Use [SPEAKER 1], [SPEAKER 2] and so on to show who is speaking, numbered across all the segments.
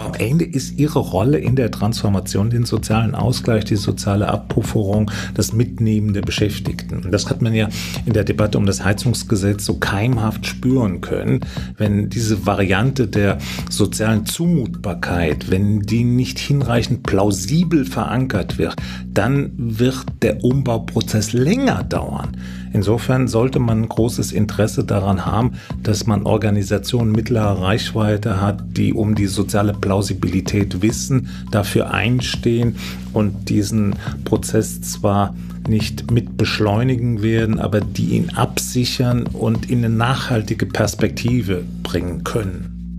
[SPEAKER 1] am Ende ist ihre Rolle in der Transformation den sozialen Ausgleich, die soziale Abpufferung, das Mitnehmen der Beschäftigten. Und das hat man ja in der Debatte um das Heizungsgesetz so keimhaft spüren können, wenn diese Variante der sozialen Zumutbarkeit, wenn die nicht hinreichend plausibel verankert wird, dann wird der Umbauprozess länger dauern. Insofern sollte man großes Interesse daran haben, dass man Organisationen mittlerer Reichweite hat, die um die soziale Plausibilität wissen, dafür einstehen und diesen Prozess zwar nicht mit beschleunigen werden, aber die ihn absichern und in eine nachhaltige Perspektive bringen können.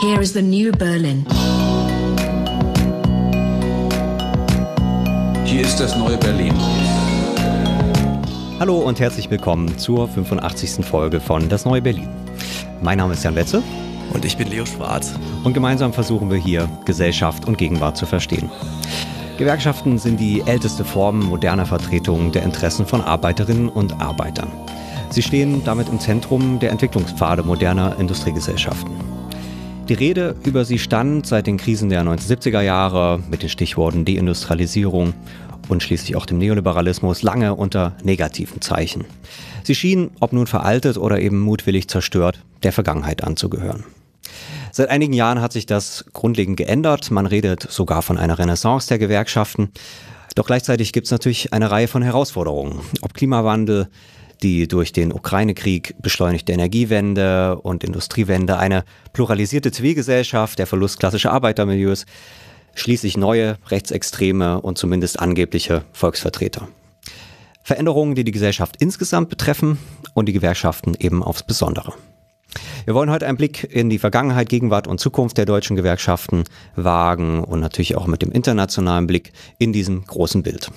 [SPEAKER 1] Here is the new Berlin.
[SPEAKER 2] Hier ist das neue Berlin.
[SPEAKER 3] Hallo und herzlich willkommen zur 85. Folge von Das Neue Berlin. Mein Name ist Jan Wetze.
[SPEAKER 4] Und ich bin Leo Schwarz.
[SPEAKER 3] Und gemeinsam versuchen wir hier Gesellschaft und Gegenwart zu verstehen. Gewerkschaften sind die älteste Form moderner Vertretung der Interessen von Arbeiterinnen und Arbeitern. Sie stehen damit im Zentrum der Entwicklungspfade moderner Industriegesellschaften. Die Rede über sie stand seit den Krisen der 1970er Jahre mit den Stichworten Deindustrialisierung und schließlich auch dem Neoliberalismus lange unter negativen Zeichen. Sie schien, ob nun veraltet oder eben mutwillig zerstört, der Vergangenheit anzugehören. Seit einigen Jahren hat sich das grundlegend geändert. Man redet sogar von einer Renaissance der Gewerkschaften. Doch gleichzeitig gibt es natürlich eine Reihe von Herausforderungen. Ob Klimawandel, die durch den Ukraine-Krieg beschleunigte Energiewende und Industriewende, eine pluralisierte Zivilgesellschaft, der Verlust klassischer Arbeitermilieus, schließlich neue rechtsextreme und zumindest angebliche Volksvertreter. Veränderungen, die die Gesellschaft insgesamt betreffen und die Gewerkschaften eben aufs Besondere. Wir wollen heute einen Blick in die Vergangenheit, Gegenwart und Zukunft der deutschen Gewerkschaften wagen und natürlich auch mit dem internationalen Blick in diesem großen Bild.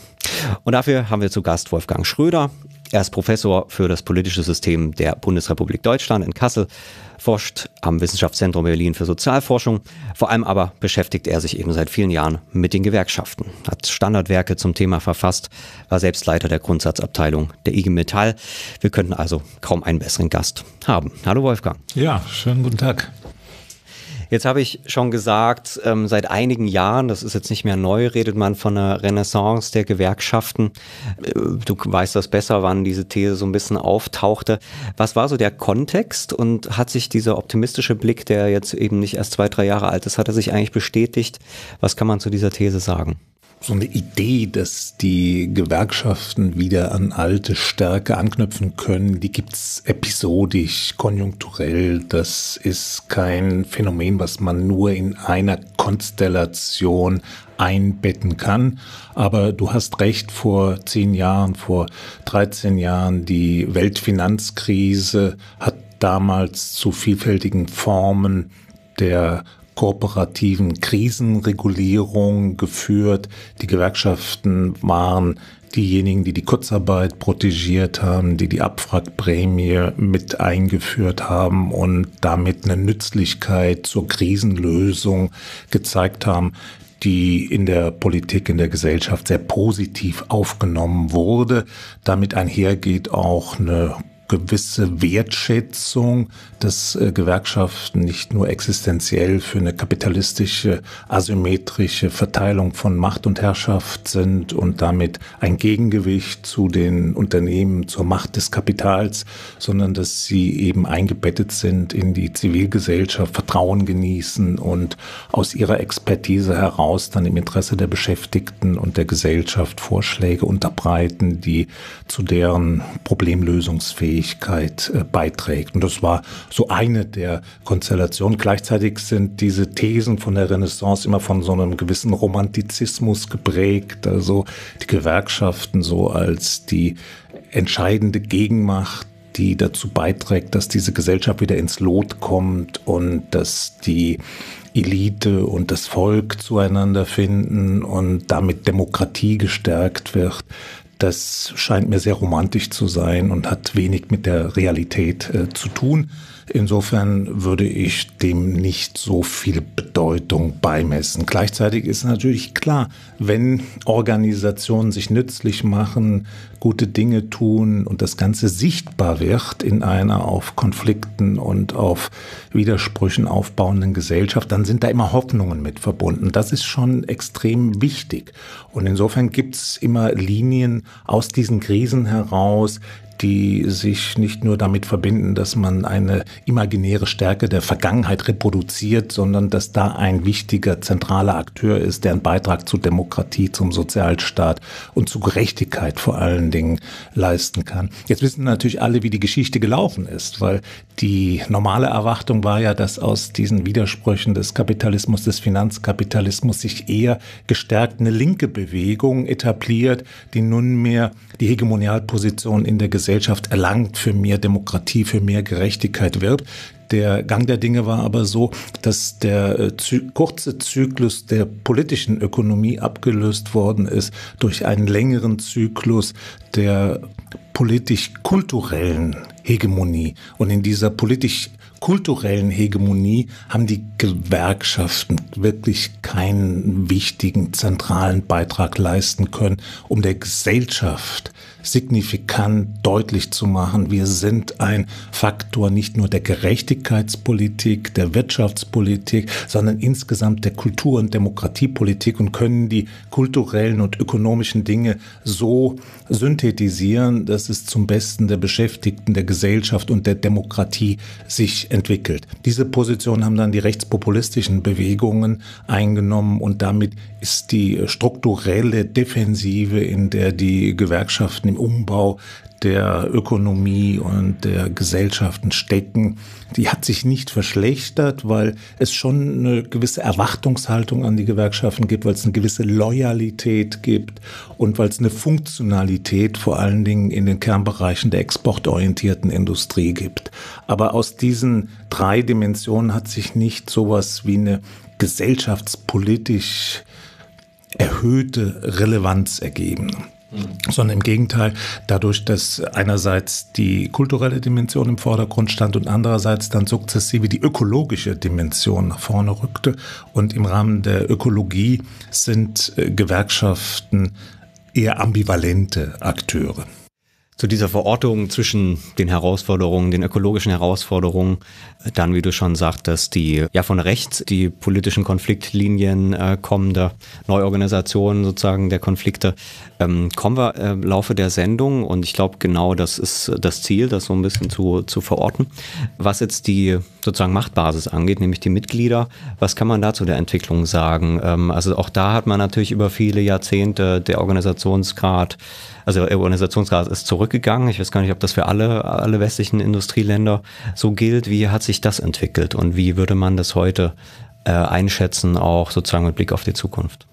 [SPEAKER 3] Und dafür haben wir zu Gast Wolfgang Schröder. Er ist Professor für das politische System der Bundesrepublik Deutschland in Kassel, forscht am Wissenschaftszentrum Berlin für Sozialforschung. Vor allem aber beschäftigt er sich eben seit vielen Jahren mit den Gewerkschaften, hat Standardwerke zum Thema verfasst, war selbst Leiter der Grundsatzabteilung der IG Metall. Wir könnten also kaum einen besseren Gast haben. Hallo Wolfgang.
[SPEAKER 1] Ja, schönen guten Tag.
[SPEAKER 3] Jetzt habe ich schon gesagt, ähm, seit einigen Jahren, das ist jetzt nicht mehr neu, redet man von einer Renaissance der Gewerkschaften. Äh, du weißt das besser, wann diese These so ein bisschen auftauchte. Was war so der Kontext und hat sich dieser optimistische Blick, der jetzt eben nicht erst zwei, drei Jahre alt ist, hat er sich eigentlich bestätigt? Was kann man zu dieser These sagen?
[SPEAKER 1] So eine Idee, dass die Gewerkschaften wieder an alte Stärke anknüpfen können, die gibt's episodisch, konjunkturell. Das ist kein Phänomen, was man nur in einer Konstellation einbetten kann. Aber du hast recht, vor zehn Jahren, vor 13 Jahren, die Weltfinanzkrise hat damals zu vielfältigen Formen der kooperativen Krisenregulierung geführt. Die Gewerkschaften waren diejenigen, die die Kurzarbeit protegiert haben, die die Abwrackprämie mit eingeführt haben und damit eine Nützlichkeit zur Krisenlösung gezeigt haben, die in der Politik, in der Gesellschaft sehr positiv aufgenommen wurde. Damit einhergeht auch eine gewisse Wertschätzung, dass äh, Gewerkschaften nicht nur existenziell für eine kapitalistische, asymmetrische Verteilung von Macht und Herrschaft sind und damit ein Gegengewicht zu den Unternehmen, zur Macht des Kapitals, sondern dass sie eben eingebettet sind in die Zivilgesellschaft, Vertrauen genießen und aus ihrer Expertise heraus dann im Interesse der Beschäftigten und der Gesellschaft Vorschläge unterbreiten, die zu deren Problemlösungsfähigkeit Fähigkeit äh, beiträgt. Und das war so eine der Konstellationen. Gleichzeitig sind diese Thesen von der Renaissance immer von so einem gewissen Romantizismus geprägt. Also die Gewerkschaften so als die entscheidende Gegenmacht die dazu beiträgt, dass diese Gesellschaft wieder ins Lot kommt und dass die Elite und das Volk zueinander finden und damit Demokratie gestärkt wird. Das scheint mir sehr romantisch zu sein und hat wenig mit der Realität äh, zu tun. Insofern würde ich dem nicht so viel Bedeutung beimessen. Gleichzeitig ist natürlich klar, wenn Organisationen sich nützlich machen, gute Dinge tun und das Ganze sichtbar wird in einer auf Konflikten und auf Widersprüchen aufbauenden Gesellschaft, dann sind da immer Hoffnungen mit verbunden. Das ist schon extrem wichtig. Und insofern gibt's immer Linien aus diesen Krisen heraus, die sich nicht nur damit verbinden, dass man eine imaginäre Stärke der Vergangenheit reproduziert, sondern dass da ein wichtiger zentraler Akteur ist, der einen Beitrag zur Demokratie, zum Sozialstaat und zu Gerechtigkeit vor allen Dingen leisten kann. Jetzt wissen natürlich alle, wie die Geschichte gelaufen ist, weil die normale Erwartung war ja, dass aus diesen Widersprüchen des Kapitalismus, des Finanzkapitalismus sich eher gestärkt eine linke Bewegung etabliert, die nunmehr die Hegemonialposition in der Gesellschaft erlangt, für mehr Demokratie, für mehr Gerechtigkeit wirbt. Der Gang der Dinge war aber so, dass der äh, Zy kurze Zyklus der politischen Ökonomie abgelöst worden ist durch einen längeren Zyklus der politisch-kulturellen Hegemonie. Und in dieser politisch kulturellen Hegemonie haben die Gewerkschaften wirklich keinen wichtigen zentralen Beitrag leisten können, um der Gesellschaft signifikant deutlich zu machen, wir sind ein Faktor nicht nur der Gerechtigkeitspolitik, der Wirtschaftspolitik, sondern insgesamt der Kultur- und Demokratiepolitik und können die kulturellen und ökonomischen Dinge so synthetisieren, dass es zum Besten der Beschäftigten, der Gesellschaft und der Demokratie sich entwickelt. Diese Position haben dann die rechtspopulistischen Bewegungen eingenommen und damit ist die strukturelle Defensive, in der die Gewerkschaften im Umbau der Ökonomie und der Gesellschaften stecken, die hat sich nicht verschlechtert, weil es schon eine gewisse Erwartungshaltung an die Gewerkschaften gibt, weil es eine gewisse Loyalität gibt und weil es eine Funktionalität vor allen Dingen in den Kernbereichen der exportorientierten Industrie gibt. Aber aus diesen drei Dimensionen hat sich nicht sowas wie eine gesellschaftspolitisch erhöhte Relevanz ergeben. Mhm. Sondern im Gegenteil, dadurch, dass einerseits die kulturelle Dimension im Vordergrund stand und andererseits dann sukzessive die ökologische Dimension nach vorne rückte. Und im Rahmen der Ökologie sind äh, Gewerkschaften eher ambivalente Akteure
[SPEAKER 3] zu dieser Verortung zwischen den Herausforderungen, den ökologischen Herausforderungen, dann, wie du schon sagtest, die ja von rechts die politischen Konfliktlinien äh, kommende Neuorganisation sozusagen der Konflikte, ähm, kommen wir äh, im Laufe der Sendung und ich glaube genau das ist das Ziel, das so ein bisschen zu, zu verorten. Was jetzt die sozusagen Machtbasis angeht, nämlich die Mitglieder, was kann man da zu der Entwicklung sagen? Ähm, also auch da hat man natürlich über viele Jahrzehnte der Organisationsgrad also der Organisationsgrad ist zurückgegangen. Ich weiß gar nicht, ob das für alle, alle westlichen Industrieländer so gilt. Wie hat sich das entwickelt und wie würde man das heute äh, einschätzen, auch sozusagen mit Blick auf die Zukunft?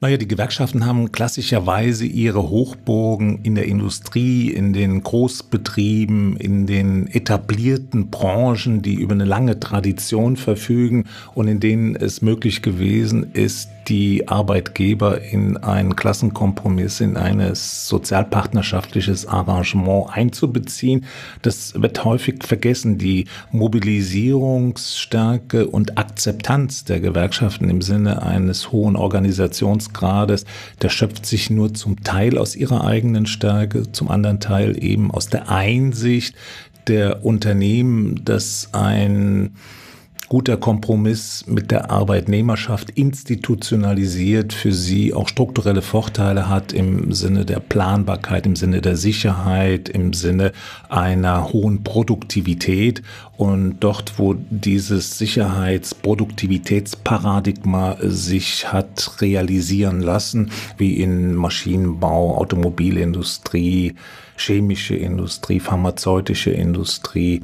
[SPEAKER 1] Naja, die Gewerkschaften haben klassischerweise ihre Hochburgen in der Industrie, in den Großbetrieben, in den etablierten Branchen, die über eine lange Tradition verfügen und in denen es möglich gewesen ist, die Arbeitgeber in einen Klassenkompromiss, in ein sozialpartnerschaftliches Arrangement einzubeziehen. Das wird häufig vergessen. Die Mobilisierungsstärke und Akzeptanz der Gewerkschaften im Sinne eines hohen Organisationsgrades, der schöpft sich nur zum Teil aus ihrer eigenen Stärke, zum anderen Teil eben aus der Einsicht der Unternehmen, dass ein guter Kompromiss mit der Arbeitnehmerschaft institutionalisiert für sie auch strukturelle Vorteile hat im Sinne der Planbarkeit, im Sinne der Sicherheit, im Sinne einer hohen Produktivität. Und dort, wo dieses Sicherheitsproduktivitätsparadigma sich hat realisieren lassen, wie in Maschinenbau, Automobilindustrie, chemische Industrie, pharmazeutische Industrie,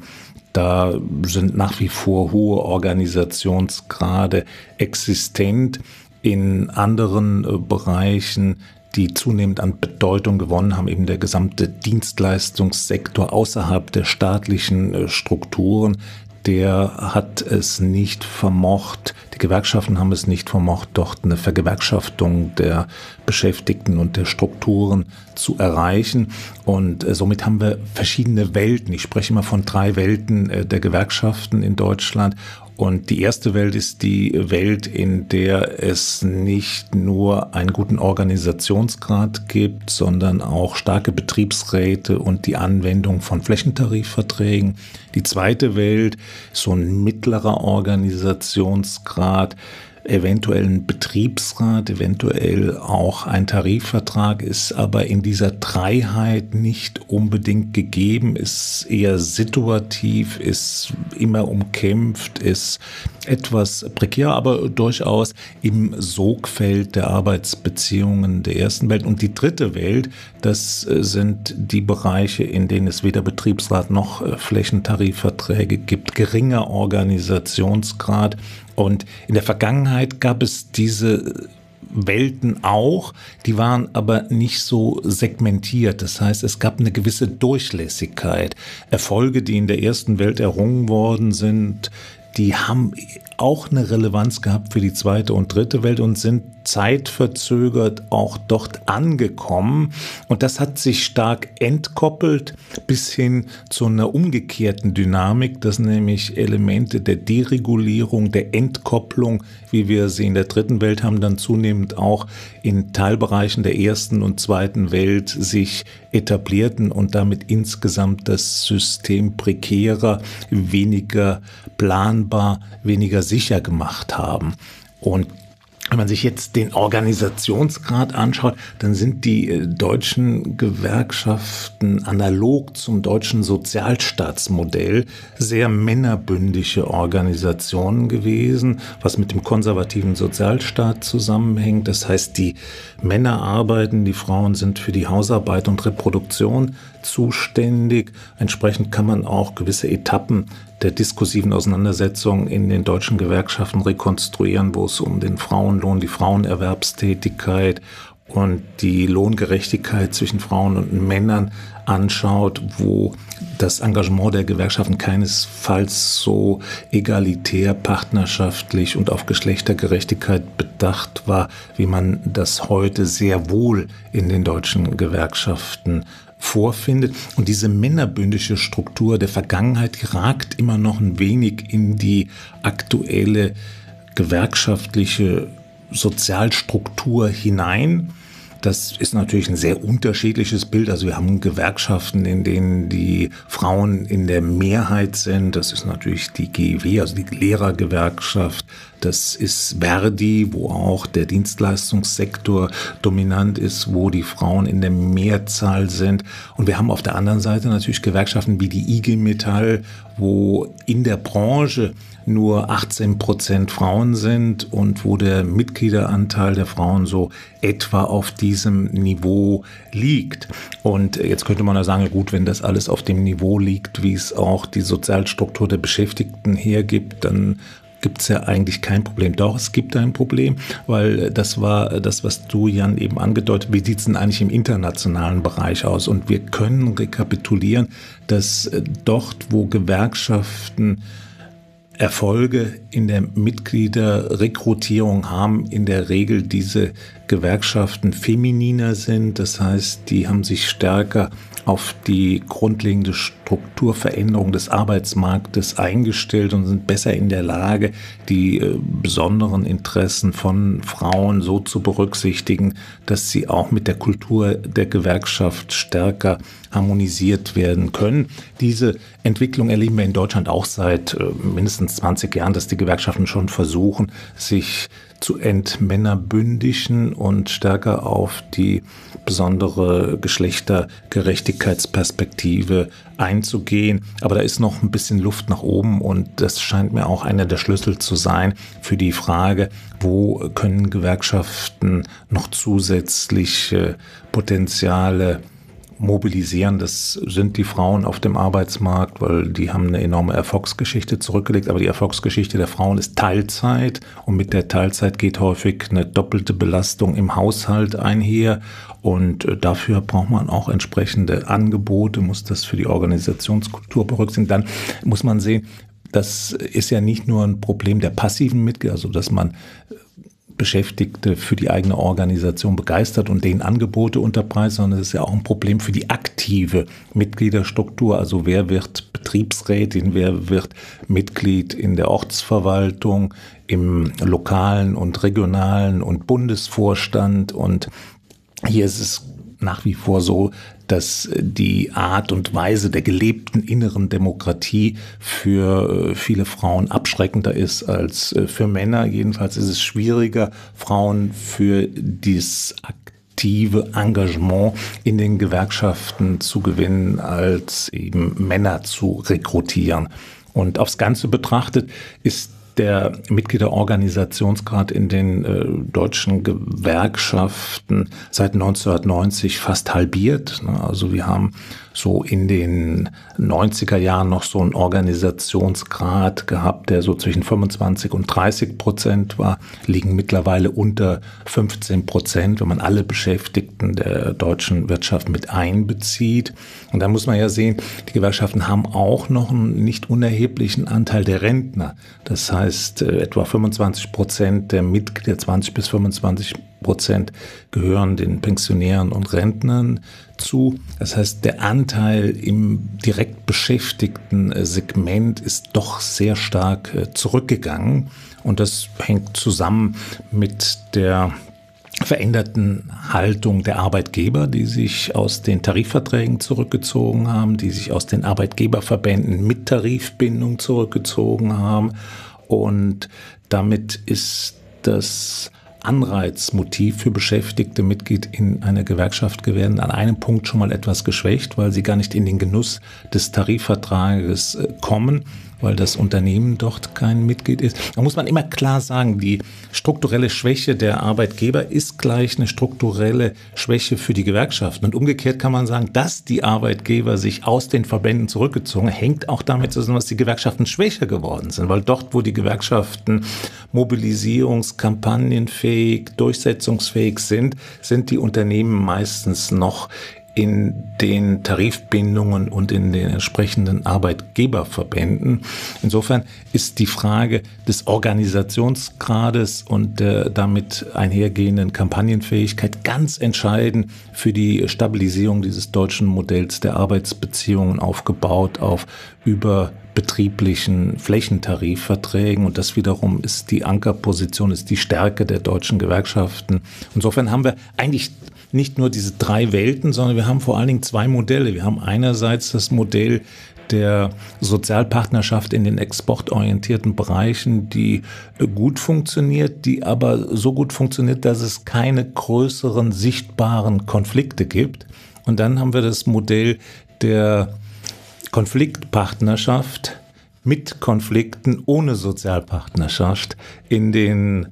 [SPEAKER 1] da sind nach wie vor hohe Organisationsgrade existent. In anderen äh, Bereichen, die zunehmend an Bedeutung gewonnen haben, eben der gesamte Dienstleistungssektor außerhalb der staatlichen äh, Strukturen, der hat es nicht vermocht, die Gewerkschaften haben es nicht vermocht, dort eine Vergewerkschaftung der Beschäftigten und der Strukturen zu erreichen. Und äh, somit haben wir verschiedene Welten. Ich spreche immer von drei Welten äh, der Gewerkschaften in Deutschland. Und die erste Welt ist die Welt, in der es nicht nur einen guten Organisationsgrad gibt, sondern auch starke Betriebsräte und die Anwendung von Flächentarifverträgen. Die zweite Welt ist so ein mittlerer Organisationsgrad, eventuell ein Betriebsrat, eventuell auch ein Tarifvertrag, ist aber in dieser Dreiheit nicht unbedingt gegeben, ist eher situativ, ist immer umkämpft, ist etwas prekär, aber durchaus im Sogfeld der Arbeitsbeziehungen der ersten Welt. Und die dritte Welt, das sind die Bereiche, in denen es weder Betriebsrat noch äh, Flächentarifverträge gibt, geringer Organisationsgrad und in der Vergangenheit gab es diese Welten auch, die waren aber nicht so segmentiert. Das heißt, es gab eine gewisse Durchlässigkeit. Erfolge, die in der ersten Welt errungen worden sind, die haben auch eine Relevanz gehabt für die zweite und dritte Welt und sind zeitverzögert auch dort angekommen. Und das hat sich stark entkoppelt bis hin zu einer umgekehrten Dynamik, dass nämlich Elemente der Deregulierung, der Entkopplung, wie wir sie in der dritten Welt haben, dann zunehmend auch in Teilbereichen der ersten und zweiten Welt sich etablierten und damit insgesamt das System prekärer, weniger planbar, weniger sicher gemacht haben. Und wenn man sich jetzt den Organisationsgrad anschaut, dann sind die äh, deutschen Gewerkschaften analog zum deutschen Sozialstaatsmodell sehr männerbündige Organisationen gewesen, was mit dem konservativen Sozialstaat zusammenhängt. Das heißt, die Männer arbeiten, die Frauen sind für die Hausarbeit und Reproduktion zuständig. Entsprechend kann man auch gewisse Etappen der diskursiven Auseinandersetzung in den deutschen Gewerkschaften rekonstruieren, wo es um den Frauenlohn, die Frauenerwerbstätigkeit und die Lohngerechtigkeit zwischen Frauen und Männern anschaut, wo das Engagement der Gewerkschaften keinesfalls so egalitär, partnerschaftlich und auf Geschlechtergerechtigkeit bedacht war, wie man das heute sehr wohl in den deutschen Gewerkschaften vorfindet. Und diese männerbündische Struktur der Vergangenheit ragt immer noch ein wenig in die aktuelle gewerkschaftliche Sozialstruktur hinein. Das ist natürlich ein sehr unterschiedliches Bild. Also wir haben Gewerkschaften, in denen die Frauen in der Mehrheit sind. Das ist natürlich die GEW, also die Lehrergewerkschaft. Das ist Verdi, wo auch der Dienstleistungssektor dominant ist, wo die Frauen in der Mehrzahl sind. Und wir haben auf der anderen Seite natürlich Gewerkschaften wie die IG Metall, wo in der Branche nur 18 Prozent Frauen sind und wo der Mitgliederanteil der Frauen so etwa auf diesem Niveau liegt. Und jetzt könnte man ja sagen, gut, wenn das alles auf dem Niveau liegt, wie es auch die Sozialstruktur der Beschäftigten hergibt, dann gibt es ja eigentlich kein Problem. Doch, es gibt ein Problem, weil das war das, was du, Jan, eben angedeutet, wie sieht es denn eigentlich im internationalen Bereich aus? Und wir können rekapitulieren, dass dort, wo Gewerkschaften Erfolge in der Mitgliederrekrutierung haben in der Regel diese Gewerkschaften femininer sind. Das heißt, die haben sich stärker auf die grundlegende Strukturveränderung des Arbeitsmarktes eingestellt und sind besser in der Lage, die äh, besonderen Interessen von Frauen so zu berücksichtigen, dass sie auch mit der Kultur der Gewerkschaft stärker harmonisiert werden können. Diese Entwicklung erleben wir in Deutschland auch seit äh, mindestens 20 Jahren, dass die Gewerkschaften schon versuchen, sich zu entmännerbündischen und stärker auf die besondere Geschlechtergerechtigkeitsperspektive einzugehen. Aber da ist noch ein bisschen Luft nach oben und das scheint mir auch einer der Schlüssel zu sein für die Frage, wo können Gewerkschaften noch zusätzliche Potenziale mobilisieren. Das sind die Frauen auf dem Arbeitsmarkt, weil die haben eine enorme Erfolgsgeschichte zurückgelegt. Aber die Erfolgsgeschichte der Frauen ist Teilzeit und mit der Teilzeit geht häufig eine doppelte Belastung im Haushalt einher. Und äh, dafür braucht man auch entsprechende Angebote, muss das für die Organisationskultur berücksichtigen. Dann muss man sehen, das ist ja nicht nur ein Problem der passiven Mitglieder, also dass man Beschäftigte für die eigene Organisation begeistert und denen Angebote unterpreist, sondern es ist ja auch ein Problem für die aktive Mitgliederstruktur. Also wer wird Betriebsrätin, wer wird Mitglied in der Ortsverwaltung, im lokalen und regionalen und Bundesvorstand. Und hier ist es nach wie vor so, dass die Art und Weise der gelebten inneren Demokratie für äh, viele Frauen abschreckender ist als äh, für Männer. Jedenfalls ist es schwieriger, Frauen für dieses aktive Engagement in den Gewerkschaften zu gewinnen, als eben Männer zu rekrutieren. Und aufs Ganze betrachtet ist der Mitgliederorganisationsgrad in den äh, deutschen Gewerkschaften seit 1990 fast halbiert. Ne? Also wir haben so in den 90er Jahren noch so einen Organisationsgrad gehabt, der so zwischen 25 und 30 Prozent war, liegen mittlerweile unter 15 Prozent, wenn man alle Beschäftigten der deutschen Wirtschaft mit einbezieht. Und da muss man ja sehen, die Gewerkschaften haben auch noch einen nicht unerheblichen Anteil der Rentner. Das heißt, äh, etwa 25 Prozent der Mitglieder, 20 bis 25 Prozent gehören den Pensionären und Rentnern zu. Das heißt, der Anteil im direkt beschäftigten äh, Segment ist doch sehr stark äh, zurückgegangen. Und das hängt zusammen mit der veränderten Haltung der Arbeitgeber, die sich aus den Tarifverträgen zurückgezogen haben, die sich aus den Arbeitgeberverbänden mit Tarifbindung zurückgezogen haben. Und damit ist das Anreizmotiv für Beschäftigte, Mitglied in einer Gewerkschaft werden an einem Punkt schon mal etwas geschwächt, weil sie gar nicht in den Genuss des Tarifvertrages äh, kommen weil das Unternehmen dort kein Mitglied ist. Da muss man immer klar sagen, die strukturelle Schwäche der Arbeitgeber ist gleich eine strukturelle Schwäche für die Gewerkschaften. Und umgekehrt kann man sagen, dass die Arbeitgeber sich aus den Verbänden zurückgezogen, hängt auch damit zusammen, dass die Gewerkschaften schwächer geworden sind, weil dort, wo die Gewerkschaften mobilisierungskampagnenfähig, durchsetzungsfähig sind, sind die Unternehmen meistens noch in den Tarifbindungen und in den entsprechenden Arbeitgeberverbänden. Insofern ist die Frage des Organisationsgrades und der damit einhergehenden Kampagnenfähigkeit ganz entscheidend für die Stabilisierung dieses deutschen Modells der Arbeitsbeziehungen aufgebaut auf überbetrieblichen Flächentarifverträgen und das wiederum ist die Ankerposition, ist die Stärke der deutschen Gewerkschaften. Insofern haben wir eigentlich nicht nur diese drei Welten, sondern wir haben vor allen Dingen zwei Modelle. Wir haben einerseits das Modell der Sozialpartnerschaft in den exportorientierten Bereichen, die gut funktioniert, die aber so gut funktioniert, dass es keine größeren sichtbaren Konflikte gibt. Und dann haben wir das Modell der Konfliktpartnerschaft mit Konflikten ohne Sozialpartnerschaft in den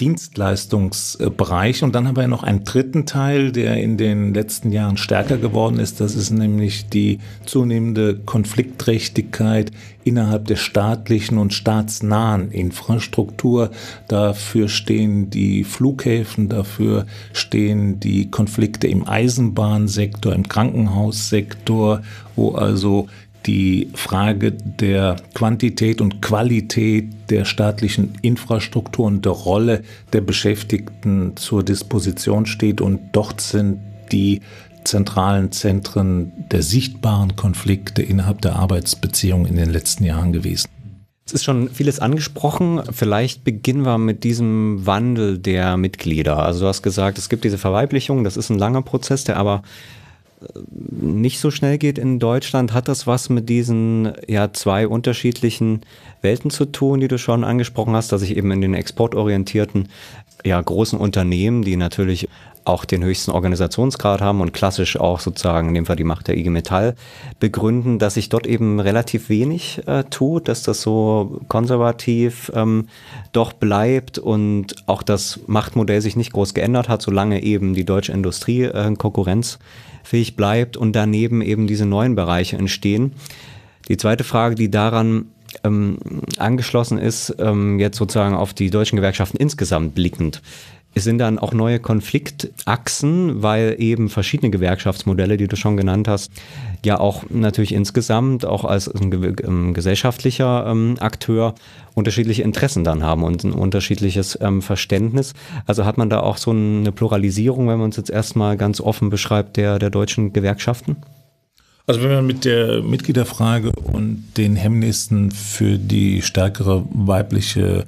[SPEAKER 1] Dienstleistungsbereich. Und dann haben wir noch einen dritten Teil, der in den letzten Jahren stärker geworden ist. Das ist nämlich die zunehmende Konfliktträchtigkeit innerhalb der staatlichen und staatsnahen Infrastruktur. Dafür stehen die Flughäfen, dafür stehen die Konflikte im Eisenbahnsektor, im Krankenhaussektor, wo also die Frage der Quantität und Qualität der staatlichen Infrastruktur und der Rolle der Beschäftigten zur Disposition steht. Und dort sind die zentralen Zentren der sichtbaren Konflikte innerhalb der Arbeitsbeziehungen in den letzten Jahren gewesen.
[SPEAKER 3] Es ist schon vieles angesprochen. Vielleicht beginnen wir mit diesem Wandel der Mitglieder. Also du hast gesagt, es gibt diese Verweiblichung, das ist ein langer Prozess, der aber nicht so schnell geht in Deutschland, hat das was mit diesen ja zwei unterschiedlichen Welten zu tun, die du schon angesprochen hast, dass ich eben in den exportorientierten ja großen Unternehmen, die natürlich auch den höchsten Organisationsgrad haben und klassisch auch sozusagen in dem Fall die Macht der IG Metall begründen, dass sich dort eben relativ wenig äh, tut, dass das so konservativ ähm, doch bleibt und auch das Machtmodell sich nicht groß geändert hat, solange eben die deutsche Industrie äh, Konkurrenz fähig bleibt und daneben eben diese neuen Bereiche entstehen. Die zweite Frage, die daran ähm, angeschlossen ist, ähm, jetzt sozusagen auf die deutschen Gewerkschaften insgesamt blickend, Es sind dann auch neue Konfliktachsen, weil eben verschiedene Gewerkschaftsmodelle, die du schon genannt hast, ja auch natürlich insgesamt auch als ähm, gesellschaftlicher ähm, Akteur unterschiedliche Interessen dann haben und ein unterschiedliches ähm, Verständnis. Also hat man da auch so eine Pluralisierung, wenn man es jetzt erstmal ganz offen beschreibt, der, der deutschen Gewerkschaften?
[SPEAKER 1] Also wenn man mit der Mitgliederfrage und den Hemmnissen für die stärkere weibliche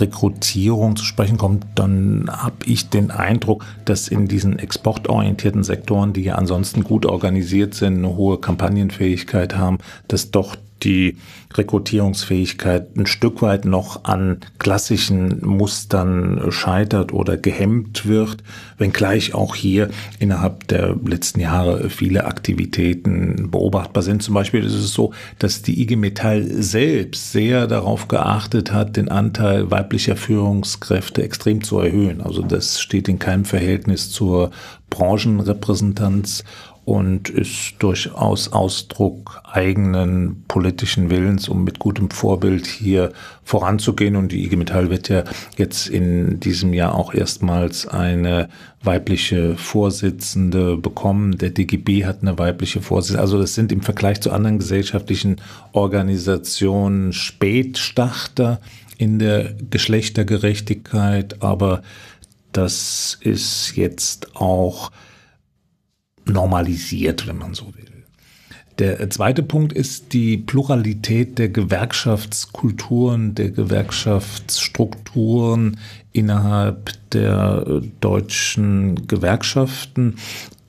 [SPEAKER 1] Rekrutierung zu sprechen kommt, dann habe ich den Eindruck, dass in diesen exportorientierten Sektoren, die ja ansonsten gut organisiert sind, eine hohe Kampagnenfähigkeit haben, dass doch die Rekrutierungsfähigkeit ein Stück weit noch an klassischen Mustern scheitert oder gehemmt wird, wenngleich auch hier innerhalb der letzten Jahre viele Aktivitäten beobachtbar sind. Zum Beispiel ist es so, dass die IG Metall selbst sehr darauf geachtet hat, den Anteil weiblicher Führungskräfte extrem zu erhöhen. Also das steht in keinem Verhältnis zur Branchenrepräsentanz und ist durchaus Ausdruck eigenen politischen Willens, um mit gutem Vorbild hier voranzugehen. Und die IG Metall wird ja jetzt in diesem Jahr auch erstmals eine weibliche Vorsitzende bekommen. Der DGB hat eine weibliche Vorsitzende. Also das sind im Vergleich zu anderen gesellschaftlichen Organisationen Spätstarter in der Geschlechtergerechtigkeit, aber das ist jetzt auch normalisiert, wenn man so will. Der zweite Punkt ist die Pluralität der Gewerkschaftskulturen, der Gewerkschaftsstrukturen innerhalb der deutschen Gewerkschaften.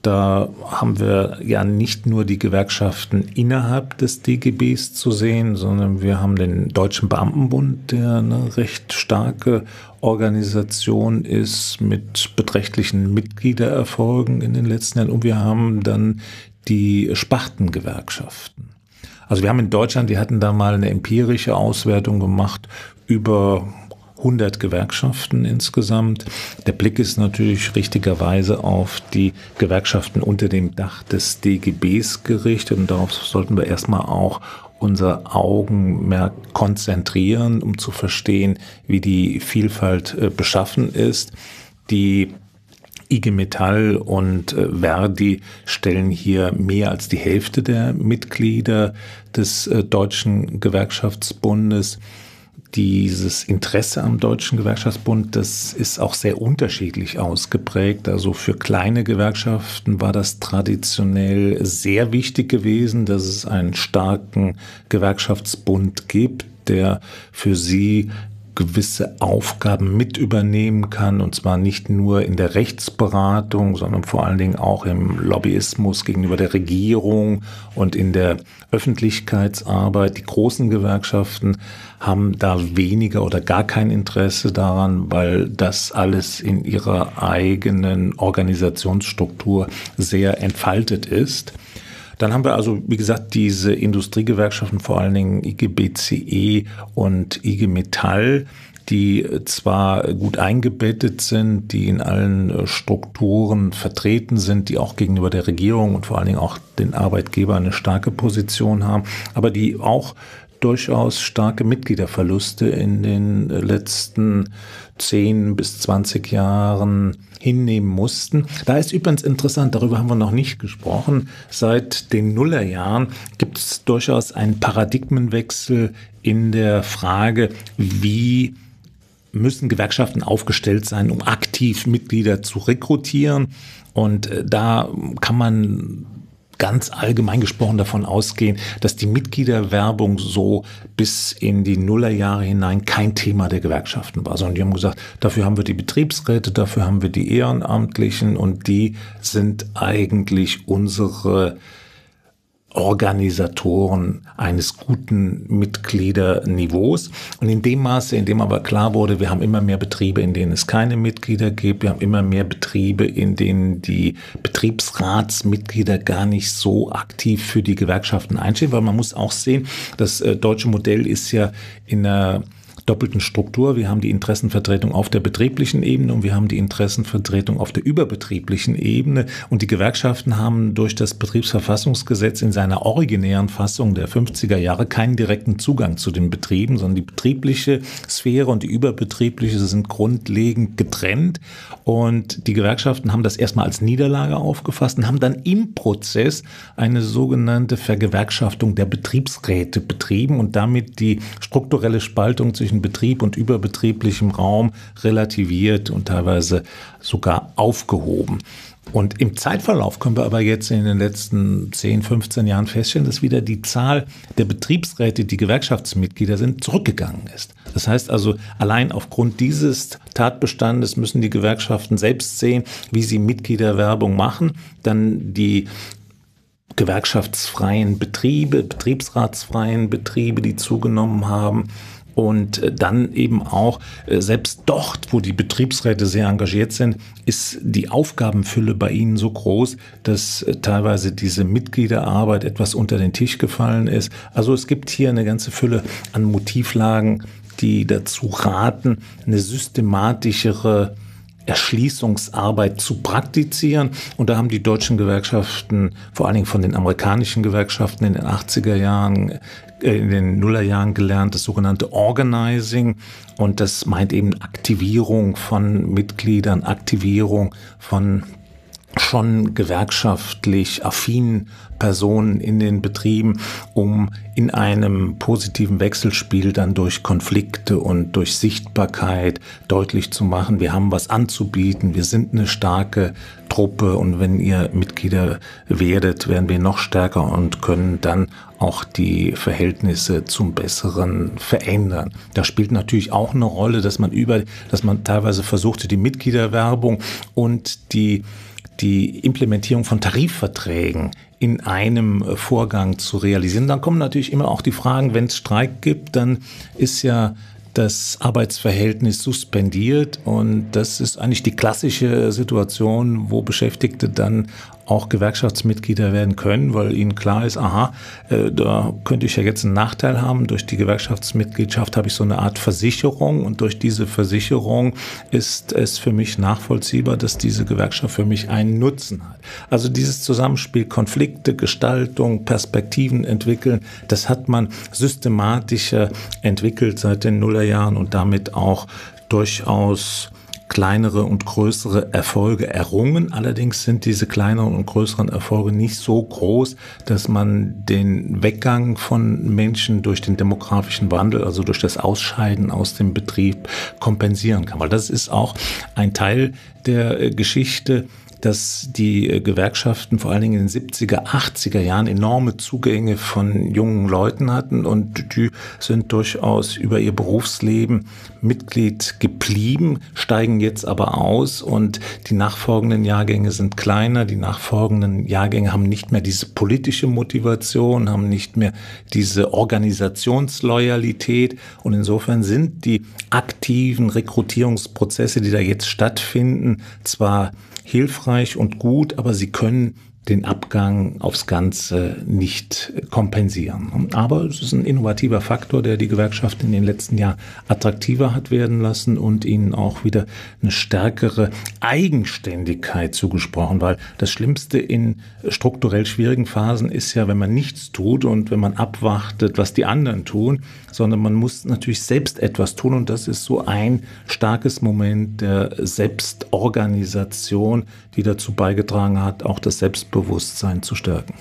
[SPEAKER 1] Da haben wir ja nicht nur die Gewerkschaften innerhalb des DGBs zu sehen, sondern wir haben den Deutschen Beamtenbund, der eine recht starke Organisation ist mit beträchtlichen Mitgliedererfolgen in den letzten Jahren. Und wir haben dann die Spartengewerkschaften. Also wir haben in Deutschland, die hatten da mal eine empirische Auswertung gemacht über 100 Gewerkschaften insgesamt. Der Blick ist natürlich richtigerweise auf die Gewerkschaften unter dem Dach des DGBs gerichtet und darauf sollten wir erstmal auch unser Augenmerk konzentrieren, um zu verstehen, wie die Vielfalt äh, beschaffen ist. Die IG Metall und äh, Verdi stellen hier mehr als die Hälfte der Mitglieder des äh, Deutschen Gewerkschaftsbundes dieses Interesse am Deutschen Gewerkschaftsbund, das ist auch sehr unterschiedlich ausgeprägt. Also für kleine Gewerkschaften war das traditionell sehr wichtig gewesen, dass es einen starken Gewerkschaftsbund gibt, der für sie gewisse Aufgaben mit übernehmen kann, und zwar nicht nur in der Rechtsberatung, sondern vor allen Dingen auch im Lobbyismus gegenüber der Regierung und in der Öffentlichkeitsarbeit. Die großen Gewerkschaften haben da weniger oder gar kein Interesse daran, weil das alles in ihrer eigenen Organisationsstruktur sehr entfaltet ist. Dann haben wir also, wie gesagt, diese Industriegewerkschaften, vor allen Dingen IG BCE und IG Metall, die zwar gut eingebettet sind, die in allen Strukturen vertreten sind, die auch gegenüber der Regierung und vor allen Dingen auch den Arbeitgebern eine starke Position haben, aber die auch durchaus starke Mitgliederverluste in den letzten 10 bis 20 Jahren hinnehmen mussten. Da ist übrigens interessant, darüber haben wir noch nicht gesprochen. Seit den Nullerjahren gibt es durchaus einen Paradigmenwechsel in der Frage, wie müssen Gewerkschaften aufgestellt sein, um aktiv Mitglieder zu rekrutieren. Und äh, da kann man ganz allgemein gesprochen davon ausgehen, dass die Mitgliederwerbung so bis in die Nullerjahre hinein kein Thema der Gewerkschaften war, sondern die haben gesagt, dafür haben wir die Betriebsräte, dafür haben wir die Ehrenamtlichen und die sind eigentlich unsere Organisatoren eines guten Mitgliederniveaus. Und in dem Maße, in dem aber klar wurde, wir haben immer mehr Betriebe, in denen es keine Mitglieder gibt, wir haben immer mehr Betriebe, in denen die Betriebsratsmitglieder gar nicht so aktiv für die Gewerkschaften einstehen, weil man muss auch sehen, das äh, deutsche Modell ist ja in einer doppelten Struktur. Wir haben die Interessenvertretung auf der betrieblichen Ebene und wir haben die Interessenvertretung auf der überbetrieblichen Ebene. Und die Gewerkschaften haben durch das Betriebsverfassungsgesetz in seiner originären Fassung der 50er Jahre keinen direkten Zugang zu den Betrieben, sondern die betriebliche Sphäre und die überbetriebliche sind grundlegend getrennt. Und die Gewerkschaften haben das erstmal als Niederlage aufgefasst und haben dann im Prozess eine sogenannte Vergewerkschaftung der Betriebsräte betrieben und damit die strukturelle Spaltung zwischen Betrieb und überbetrieblichem Raum relativiert und teilweise sogar aufgehoben. Und im Zeitverlauf können wir aber jetzt in den letzten 10, 15 Jahren feststellen, dass wieder die Zahl der Betriebsräte, die Gewerkschaftsmitglieder sind, zurückgegangen ist. Das heißt also, allein aufgrund dieses Tatbestandes müssen die Gewerkschaften selbst sehen, wie sie Mitgliederwerbung machen, dann die gewerkschaftsfreien Betriebe, betriebsratsfreien Betriebe, die zugenommen haben, und äh, dann eben auch, äh, selbst dort, wo die Betriebsräte sehr engagiert sind, ist die Aufgabenfülle bei ihnen so groß, dass äh, teilweise diese Mitgliederarbeit etwas unter den Tisch gefallen ist. Also es gibt hier eine ganze Fülle an Motivlagen, die dazu raten, eine systematischere Erschließungsarbeit zu praktizieren. Und da haben die deutschen Gewerkschaften, vor allen Dingen von den amerikanischen Gewerkschaften in den 80er Jahren, in den Nullerjahren gelernt, das sogenannte Organizing. Und das meint eben Aktivierung von Mitgliedern, Aktivierung von schon gewerkschaftlich affinen Personen in den Betrieben, um in einem positiven Wechselspiel dann durch Konflikte und durch Sichtbarkeit deutlich zu machen, wir haben was anzubieten, wir sind eine starke Truppe und wenn ihr Mitglieder werdet, werden wir noch stärker und können dann auch die Verhältnisse zum Besseren verändern. Da spielt natürlich auch eine Rolle, dass man über, dass man teilweise versuchte, die Mitgliederwerbung und die die Implementierung von Tarifverträgen in einem äh, Vorgang zu realisieren. Dann kommen natürlich immer auch die Fragen, wenn es Streik gibt, dann ist ja das Arbeitsverhältnis suspendiert und das ist eigentlich die klassische Situation, wo Beschäftigte dann auch Gewerkschaftsmitglieder werden können, weil ihnen klar ist, aha, äh, da könnte ich ja jetzt einen Nachteil haben. Durch die Gewerkschaftsmitgliedschaft habe ich so eine Art Versicherung und durch diese Versicherung ist es für mich nachvollziehbar, dass diese Gewerkschaft für mich einen Nutzen hat. Also dieses Zusammenspiel Konflikte, Gestaltung, Perspektiven entwickeln, das hat man systematischer entwickelt seit den Nullerjahren und damit auch durchaus kleinere und größere Erfolge errungen. Allerdings sind diese kleineren und größeren Erfolge nicht so groß, dass man den Weggang von Menschen durch den demografischen Wandel, also durch das Ausscheiden aus dem Betrieb kompensieren kann. Weil das ist auch ein Teil der äh, Geschichte dass die äh, Gewerkschaften vor allen Dingen in den 70er, 80er Jahren enorme Zugänge von jungen Leuten hatten und die sind durchaus über ihr Berufsleben Mitglied geblieben, steigen jetzt aber aus und die nachfolgenden Jahrgänge sind kleiner. Die nachfolgenden Jahrgänge haben nicht mehr diese politische Motivation, haben nicht mehr diese Organisationsloyalität und insofern sind die aktiven Rekrutierungsprozesse, die da jetzt stattfinden, zwar hilfreich und gut, aber sie können den Abgang aufs Ganze nicht kompensieren. Aber es ist ein innovativer Faktor, der die Gewerkschaft in den letzten Jahren attraktiver hat werden lassen und ihnen auch wieder eine stärkere Eigenständigkeit zugesprochen, weil das Schlimmste in strukturell schwierigen Phasen ist ja, wenn man nichts tut und wenn man abwartet, was die anderen tun, sondern man muss natürlich selbst etwas tun und das ist so ein starkes Moment der Selbstorganisation, die dazu beigetragen hat, auch das Selbstbewusstsein zu stärken.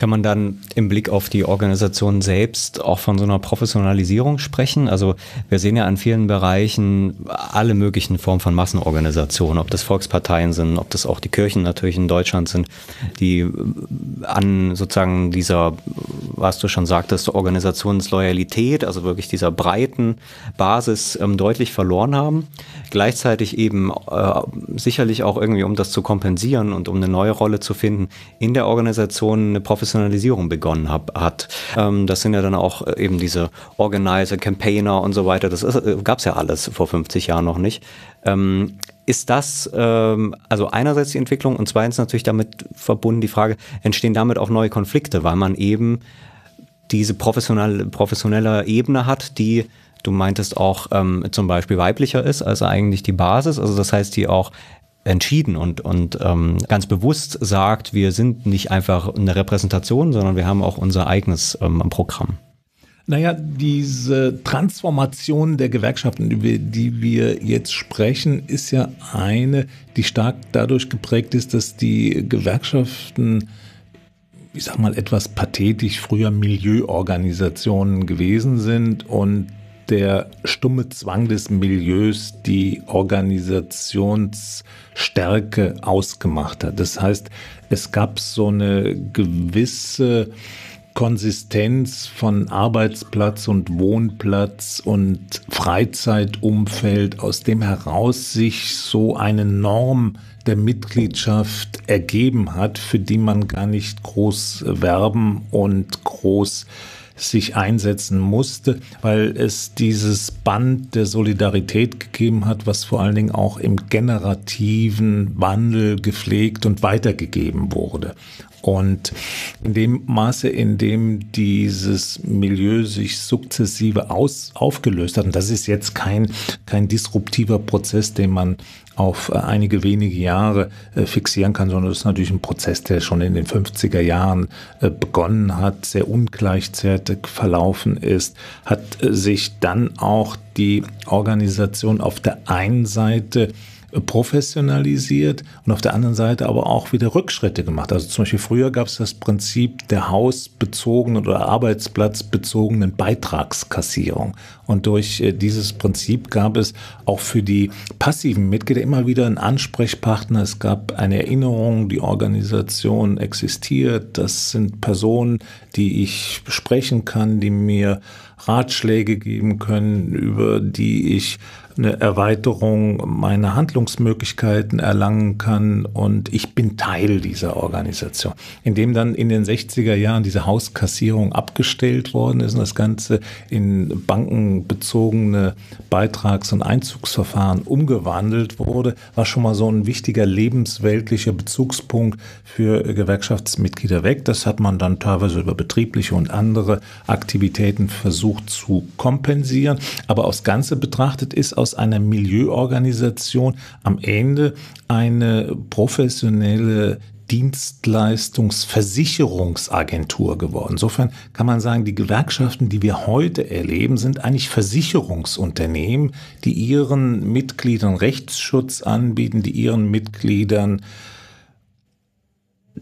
[SPEAKER 3] Kann man dann im Blick auf die Organisation selbst auch von so einer Professionalisierung sprechen? Also wir sehen ja an vielen Bereichen alle möglichen Formen von Massenorganisationen, ob das Volksparteien sind, ob das auch die Kirchen natürlich in Deutschland sind, die an sozusagen dieser, was du schon sagtest, Organisationsloyalität, also wirklich dieser breiten Basis ähm, deutlich verloren haben. Gleichzeitig eben äh, sicherlich auch irgendwie, um das zu kompensieren und um eine neue Rolle zu finden, in der Organisation eine Professionalisierung Professionalisierung begonnen hab, hat. Ähm, das sind ja dann auch äh, eben diese Organizer, Campaigner und so weiter. Das äh, gab es ja alles vor 50 Jahren noch nicht. Ähm, ist das ähm, also einerseits die Entwicklung und zweitens natürlich damit verbunden die Frage, entstehen damit auch neue Konflikte, weil man eben diese professionelle, professionelle Ebene hat, die Du meintest auch ähm, zum Beispiel weiblicher ist als eigentlich die Basis. Also das heißt, die auch entschieden und, und ähm, ganz bewusst sagt, wir sind nicht einfach eine Repräsentation, sondern wir haben auch unser eigenes ähm, Programm.
[SPEAKER 1] Naja, diese Transformation der Gewerkschaften, über die wir jetzt sprechen, ist ja eine, die stark dadurch geprägt ist, dass die Gewerkschaften ich sag mal etwas pathetisch, früher Milieuorganisationen gewesen sind und der stumme Zwang des Milieus die Organisationsstärke ausgemacht hat. Das heißt, es gab so eine gewisse Konsistenz von Arbeitsplatz und Wohnplatz und Freizeitumfeld, aus dem heraus sich so eine Norm der Mitgliedschaft ergeben hat, für die man gar nicht groß werben und groß sich einsetzen musste, weil es dieses Band der Solidarität gegeben hat, was vor allen Dingen auch im generativen Wandel gepflegt und weitergegeben wurde. Und in dem Maße, in dem dieses Milieu sich sukzessive aus, aufgelöst hat, und das ist jetzt kein, kein disruptiver Prozess, den man auf einige wenige Jahre äh, fixieren kann, sondern das ist natürlich ein Prozess, der schon in den 50er Jahren äh, begonnen hat, sehr ungleichzeitig verlaufen ist, hat äh, sich dann auch die Organisation auf der einen Seite professionalisiert und auf der anderen Seite aber auch wieder Rückschritte gemacht. Also zum Beispiel früher gab es das Prinzip der hausbezogenen oder arbeitsplatzbezogenen Beitragskassierung. Und durch äh, dieses Prinzip gab es auch für die passiven Mitglieder immer wieder einen Ansprechpartner. Es gab eine Erinnerung, die Organisation existiert. Das sind Personen, die ich sprechen kann, die mir Ratschläge geben können, über die ich eine Erweiterung meiner Handlungsmöglichkeiten erlangen kann und ich bin Teil dieser Organisation. Indem dann in den 60er Jahren diese Hauskassierung abgestellt worden ist und das Ganze in bankenbezogene Beitrags- und Einzugsverfahren umgewandelt wurde, war schon mal so ein wichtiger lebensweltlicher Bezugspunkt für Gewerkschaftsmitglieder weg. Das hat man dann teilweise über betriebliche und andere Aktivitäten versucht zu kompensieren. Aber aufs Ganze betrachtet ist aus einer Milieuorganisation am Ende eine professionelle Dienstleistungsversicherungsagentur geworden. Insofern kann man sagen, die Gewerkschaften, die wir heute erleben, sind eigentlich Versicherungsunternehmen, die ihren Mitgliedern Rechtsschutz anbieten, die ihren Mitgliedern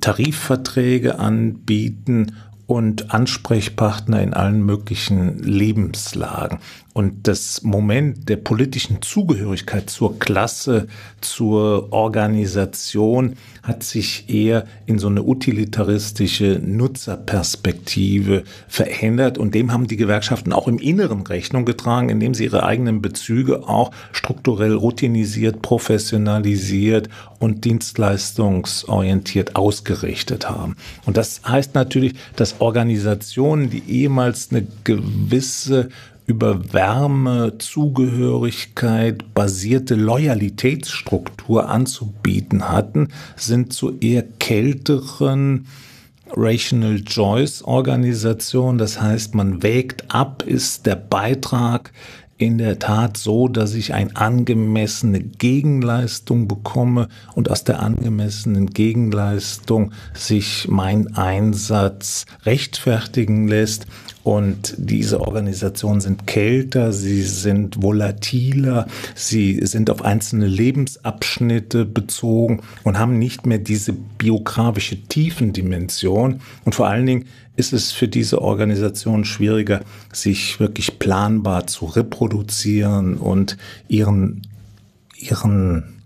[SPEAKER 1] Tarifverträge anbieten und Ansprechpartner in allen möglichen Lebenslagen. Und das Moment der politischen Zugehörigkeit zur Klasse, zur Organisation hat sich eher in so eine utilitaristische Nutzerperspektive verändert. Und dem haben die Gewerkschaften auch im Inneren Rechnung getragen, indem sie ihre eigenen Bezüge auch strukturell routinisiert, professionalisiert und dienstleistungsorientiert ausgerichtet haben. Und das heißt natürlich, dass Organisationen, die ehemals eine gewisse über Wärme, Zugehörigkeit basierte Loyalitätsstruktur anzubieten hatten, sind zu eher kälteren Rational Choice Organisation. Das heißt, man wägt ab, ist der Beitrag in der Tat so, dass ich eine angemessene Gegenleistung bekomme und aus der angemessenen Gegenleistung sich mein Einsatz rechtfertigen lässt. Und diese Organisationen sind kälter, sie sind volatiler, sie sind auf einzelne Lebensabschnitte bezogen und haben nicht mehr diese biografische Tiefendimension. Und vor allen Dingen ist es für diese Organisation schwieriger, sich wirklich planbar zu reproduzieren und ihren, ihren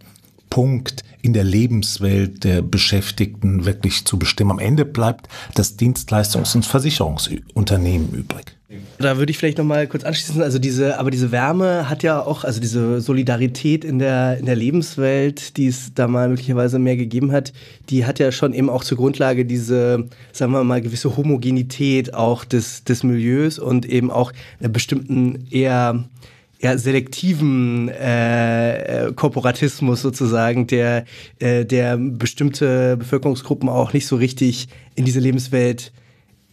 [SPEAKER 1] Punkt in der Lebenswelt der Beschäftigten wirklich zu bestimmen. Am Ende bleibt das Dienstleistungs- und Versicherungsunternehmen übrig.
[SPEAKER 2] Da würde ich vielleicht noch mal kurz anschließen. Also diese, aber diese Wärme hat ja auch, also diese Solidarität in der, in der Lebenswelt, die es da mal möglicherweise mehr gegeben hat, die hat ja schon eben auch zur Grundlage diese, sagen wir mal, gewisse Homogenität auch des, des Milieus und eben auch einer bestimmten eher ja, selektiven äh, äh, Korporatismus sozusagen, der, äh, der bestimmte Bevölkerungsgruppen auch nicht so richtig in diese Lebenswelt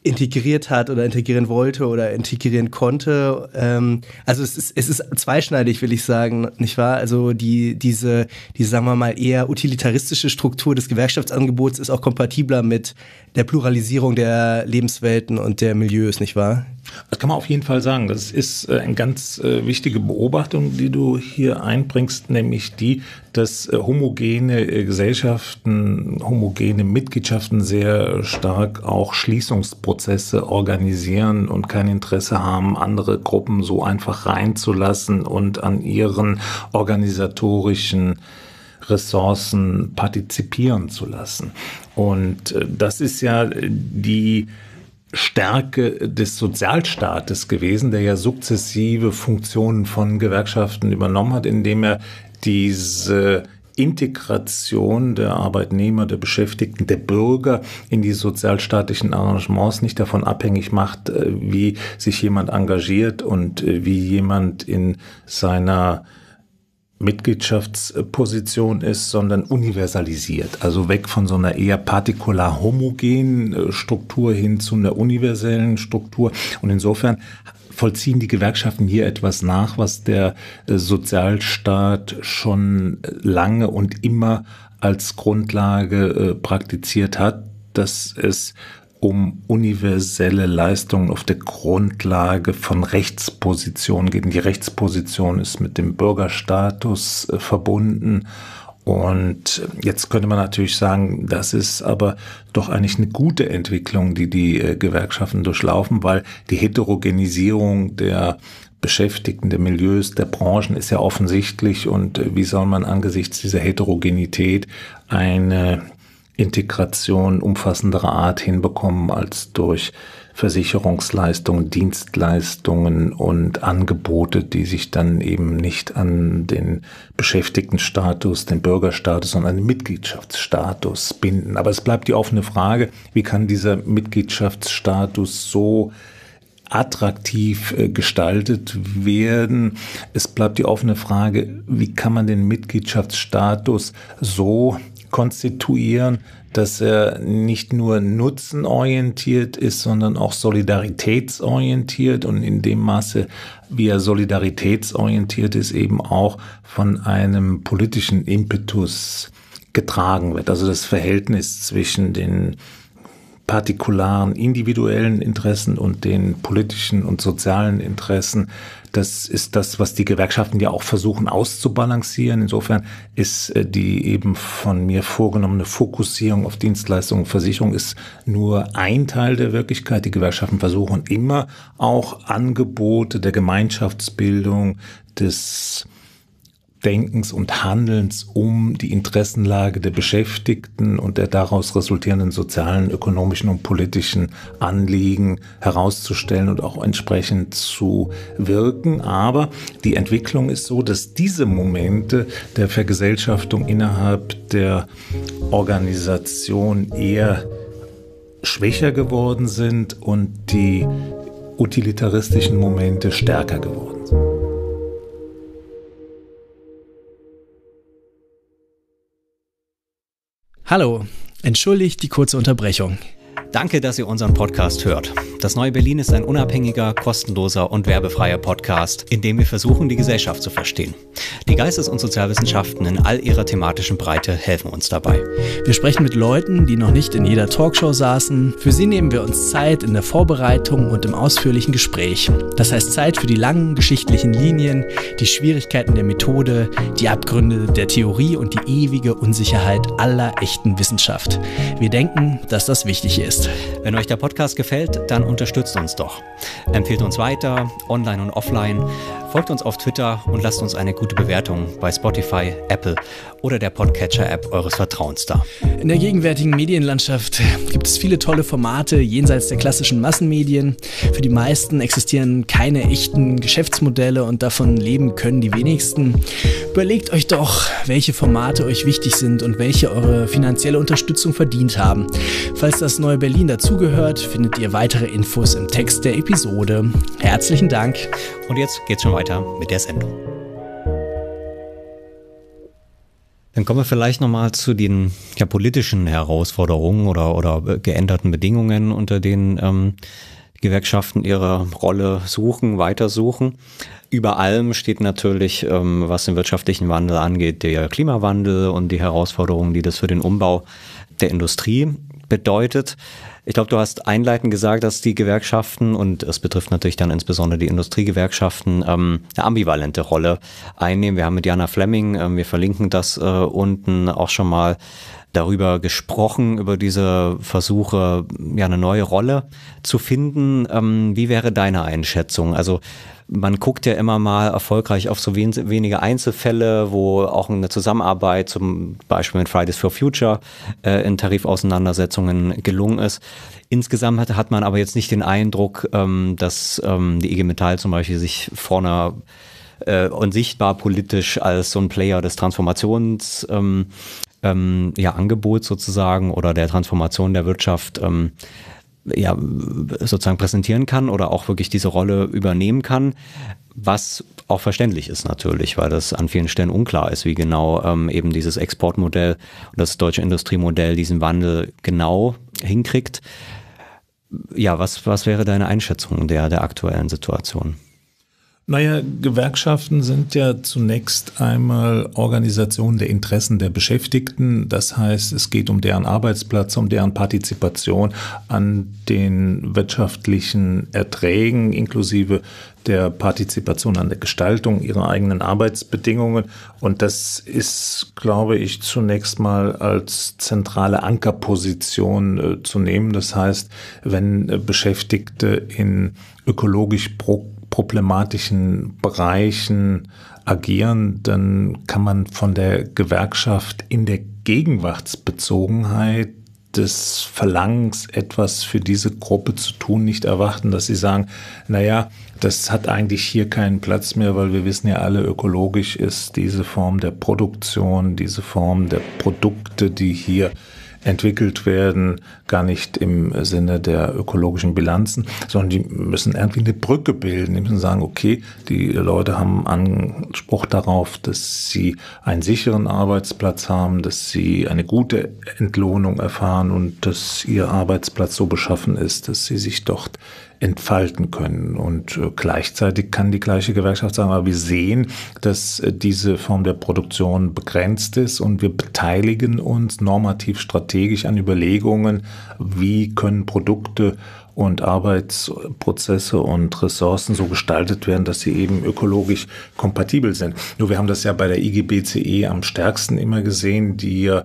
[SPEAKER 2] integriert hat oder integrieren wollte oder integrieren konnte. Ähm, also es ist, es ist zweischneidig, will ich sagen, nicht wahr? Also die, diese, die, sagen wir mal, eher utilitaristische Struktur des Gewerkschaftsangebots ist auch kompatibler mit der Pluralisierung der Lebenswelten und der Milieus, nicht wahr?
[SPEAKER 1] Das kann man auf jeden Fall sagen. Das ist äh, eine ganz äh, wichtige Beobachtung, die du hier einbringst, nämlich die, dass äh, homogene Gesellschaften, homogene Mitgliedschaften sehr stark auch Schließungsprozesse organisieren und kein Interesse haben, andere Gruppen so einfach reinzulassen und an ihren organisatorischen Ressourcen partizipieren zu lassen. Und das ist ja die Stärke des Sozialstaates gewesen, der ja sukzessive Funktionen von Gewerkschaften übernommen hat, indem er diese Integration der Arbeitnehmer, der Beschäftigten, der Bürger in die sozialstaatlichen Arrangements nicht davon abhängig macht, äh, wie sich jemand engagiert und äh, wie jemand in seiner Mitgliedschaftsposition ist, sondern universalisiert. Also weg von so einer eher partikular homogenen äh, Struktur hin zu einer universellen Struktur. Und insofern vollziehen die Gewerkschaften hier etwas nach, was der äh, Sozialstaat schon lange und immer als Grundlage äh, praktiziert hat, dass es um universelle Leistungen auf der Grundlage von Rechtspositionen geht. Die Rechtsposition ist mit dem Bürgerstatus äh, verbunden. Und jetzt könnte man natürlich sagen, das ist aber doch eigentlich eine gute Entwicklung, die die äh, Gewerkschaften durchlaufen, weil die Heterogenisierung der Beschäftigten, der Milieus, der Branchen ist ja offensichtlich und äh, wie soll man angesichts dieser Heterogenität eine Integration umfassenderer Art hinbekommen als durch Versicherungsleistungen, Dienstleistungen und Angebote, die sich dann eben nicht an den Beschäftigtenstatus, den Bürgerstatus, sondern an den Mitgliedschaftsstatus binden. Aber es bleibt die offene Frage, wie kann dieser Mitgliedschaftsstatus so attraktiv äh, gestaltet werden. Es bleibt die offene Frage, wie kann man den Mitgliedschaftsstatus so konstituieren, dass er nicht nur nutzenorientiert ist, sondern auch solidaritätsorientiert und in dem Maße, wie er solidaritätsorientiert ist, eben auch von einem politischen Impetus getragen wird. Also das Verhältnis zwischen den partikularen individuellen Interessen und den politischen und sozialen Interessen. Das ist das, was die Gewerkschaften ja auch versuchen auszubalancieren. Insofern ist äh, die eben von mir vorgenommene Fokussierung auf Dienstleistungen und Versicherung ist nur ein Teil der Wirklichkeit. Die Gewerkschaften versuchen immer auch Angebote der Gemeinschaftsbildung, des Denkens und Handelns um die Interessenlage der Beschäftigten und der daraus resultierenden sozialen, ökonomischen und politischen Anliegen herauszustellen und auch entsprechend zu wirken. Aber die Entwicklung ist so, dass diese Momente der Vergesellschaftung innerhalb der Organisation eher schwächer geworden sind und die utilitaristischen Momente stärker geworden
[SPEAKER 2] Hallo, entschuldigt die kurze Unterbrechung.
[SPEAKER 3] Danke, dass ihr unseren Podcast hört. Das Neue Berlin ist ein unabhängiger, kostenloser und werbefreier Podcast, in dem wir versuchen, die Gesellschaft zu verstehen. Die Geistes- und Sozialwissenschaften in all ihrer thematischen Breite helfen uns dabei.
[SPEAKER 2] Wir sprechen mit Leuten, die noch nicht in jeder Talkshow saßen. Für sie nehmen wir uns Zeit in der Vorbereitung und im ausführlichen Gespräch. Das heißt Zeit für die langen geschichtlichen Linien, die Schwierigkeiten der Methode, die Abgründe der Theorie und die ewige Unsicherheit aller echten Wissenschaft. Wir denken, dass das wichtig ist ist.
[SPEAKER 3] Wenn euch der Podcast gefällt, dann unterstützt uns doch. Empfehlt uns weiter, online und offline. Folgt uns auf Twitter und lasst uns eine gute Bewertung bei Spotify, Apple oder der Podcatcher-App eures Vertrauens da.
[SPEAKER 2] In der gegenwärtigen Medienlandschaft gibt es viele tolle Formate jenseits der klassischen Massenmedien. Für die meisten existieren keine echten Geschäftsmodelle und davon leben können die wenigsten. Überlegt euch doch, welche Formate euch wichtig sind und welche eure finanzielle Unterstützung verdient haben. Falls das neue Berlin dazugehört, findet ihr weitere Infos im Text der Episode. Herzlichen Dank.
[SPEAKER 3] Und jetzt geht's schon weiter mit der Sendung. Dann kommen wir vielleicht nochmal zu den ja, politischen Herausforderungen oder, oder äh, geänderten Bedingungen, unter denen ähm, Gewerkschaften ihre Rolle suchen, weitersuchen. Über allem steht natürlich, ähm, was den wirtschaftlichen Wandel angeht, der Klimawandel und die Herausforderungen, die das für den Umbau der Industrie bedeutet. Ich glaube, du hast einleitend gesagt, dass die Gewerkschaften, und es betrifft natürlich dann insbesondere die Industriegewerkschaften, ähm, eine ambivalente Rolle einnehmen. Wir haben mit Jana Fleming, ähm, wir verlinken das äh, unten auch schon mal darüber gesprochen, über diese Versuche, ja, eine neue Rolle zu finden. Ähm, wie wäre deine Einschätzung? Also man guckt ja immer mal erfolgreich auf so wen wenige Einzelfälle, wo auch eine Zusammenarbeit zum Beispiel mit Fridays for Future äh, in Tarifauseinandersetzungen gelungen ist. Insgesamt hat, hat man aber jetzt nicht den Eindruck, ähm, dass ähm, die IG Metall zum Beispiel sich vorne äh, und sichtbar politisch als so ein Player des Transformations ähm, ähm, ja, Angebot sozusagen oder der Transformation der Wirtschaft ähm, ja, sozusagen präsentieren kann oder auch wirklich diese Rolle übernehmen kann, was auch verständlich ist natürlich, weil das an vielen Stellen unklar ist, wie genau ähm, eben dieses Exportmodell und das deutsche Industriemodell diesen Wandel genau hinkriegt. Ja, was, was wäre deine Einschätzung der, der aktuellen Situation?
[SPEAKER 1] Naja, Gewerkschaften sind ja zunächst einmal Organisationen der Interessen der Beschäftigten. Das heißt, es geht um deren Arbeitsplatz, um deren Partizipation an den wirtschaftlichen Erträgen inklusive der Partizipation an der Gestaltung ihrer eigenen Arbeitsbedingungen. Und das ist, glaube ich, zunächst mal als zentrale Ankerposition äh, zu nehmen. Das heißt, wenn äh, Beschäftigte in ökologisch pro problematischen Bereichen agieren, dann kann man von der Gewerkschaft in der Gegenwartsbezogenheit des Verlangens, etwas für diese Gruppe zu tun, nicht erwarten, dass sie sagen, naja, das hat eigentlich hier keinen Platz mehr, weil wir wissen ja alle, ökologisch ist diese Form der Produktion, diese Form der Produkte, die hier entwickelt werden, gar nicht im Sinne der ökologischen Bilanzen, sondern die müssen irgendwie eine Brücke bilden. Die müssen sagen, okay, die Leute haben Anspruch darauf, dass sie einen sicheren Arbeitsplatz haben, dass sie eine gute Entlohnung erfahren und dass ihr Arbeitsplatz so beschaffen ist, dass sie sich dort entfalten können. Und äh, gleichzeitig kann die gleiche Gewerkschaft sagen, aber wir sehen, dass äh, diese Form der Produktion begrenzt ist und wir beteiligen uns normativ strategisch an Überlegungen, wie können Produkte und Arbeitsprozesse und Ressourcen so gestaltet werden, dass sie eben ökologisch kompatibel sind. Nur wir haben das ja bei der IGBCE am stärksten immer gesehen, die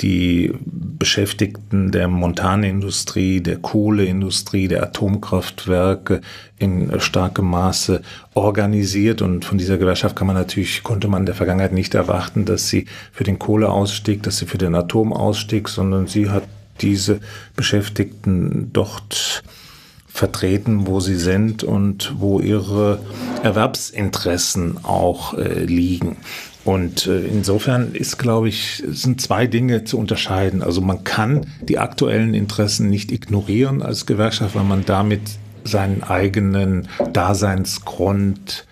[SPEAKER 1] die Beschäftigten der Montanindustrie, der Kohleindustrie, der Atomkraftwerke in starkem Maße organisiert. Und von dieser Gewerkschaft kann man natürlich, konnte man in der Vergangenheit nicht erwarten, dass sie für den Kohleausstieg, dass sie für den Atomausstieg, sondern sie hat diese Beschäftigten dort vertreten, wo sie sind und wo ihre Erwerbsinteressen auch äh, liegen. Und äh, insofern ist, glaube ich, sind zwei Dinge zu unterscheiden. Also man kann die aktuellen Interessen nicht ignorieren als Gewerkschaft, weil man damit seinen eigenen Daseinsgrund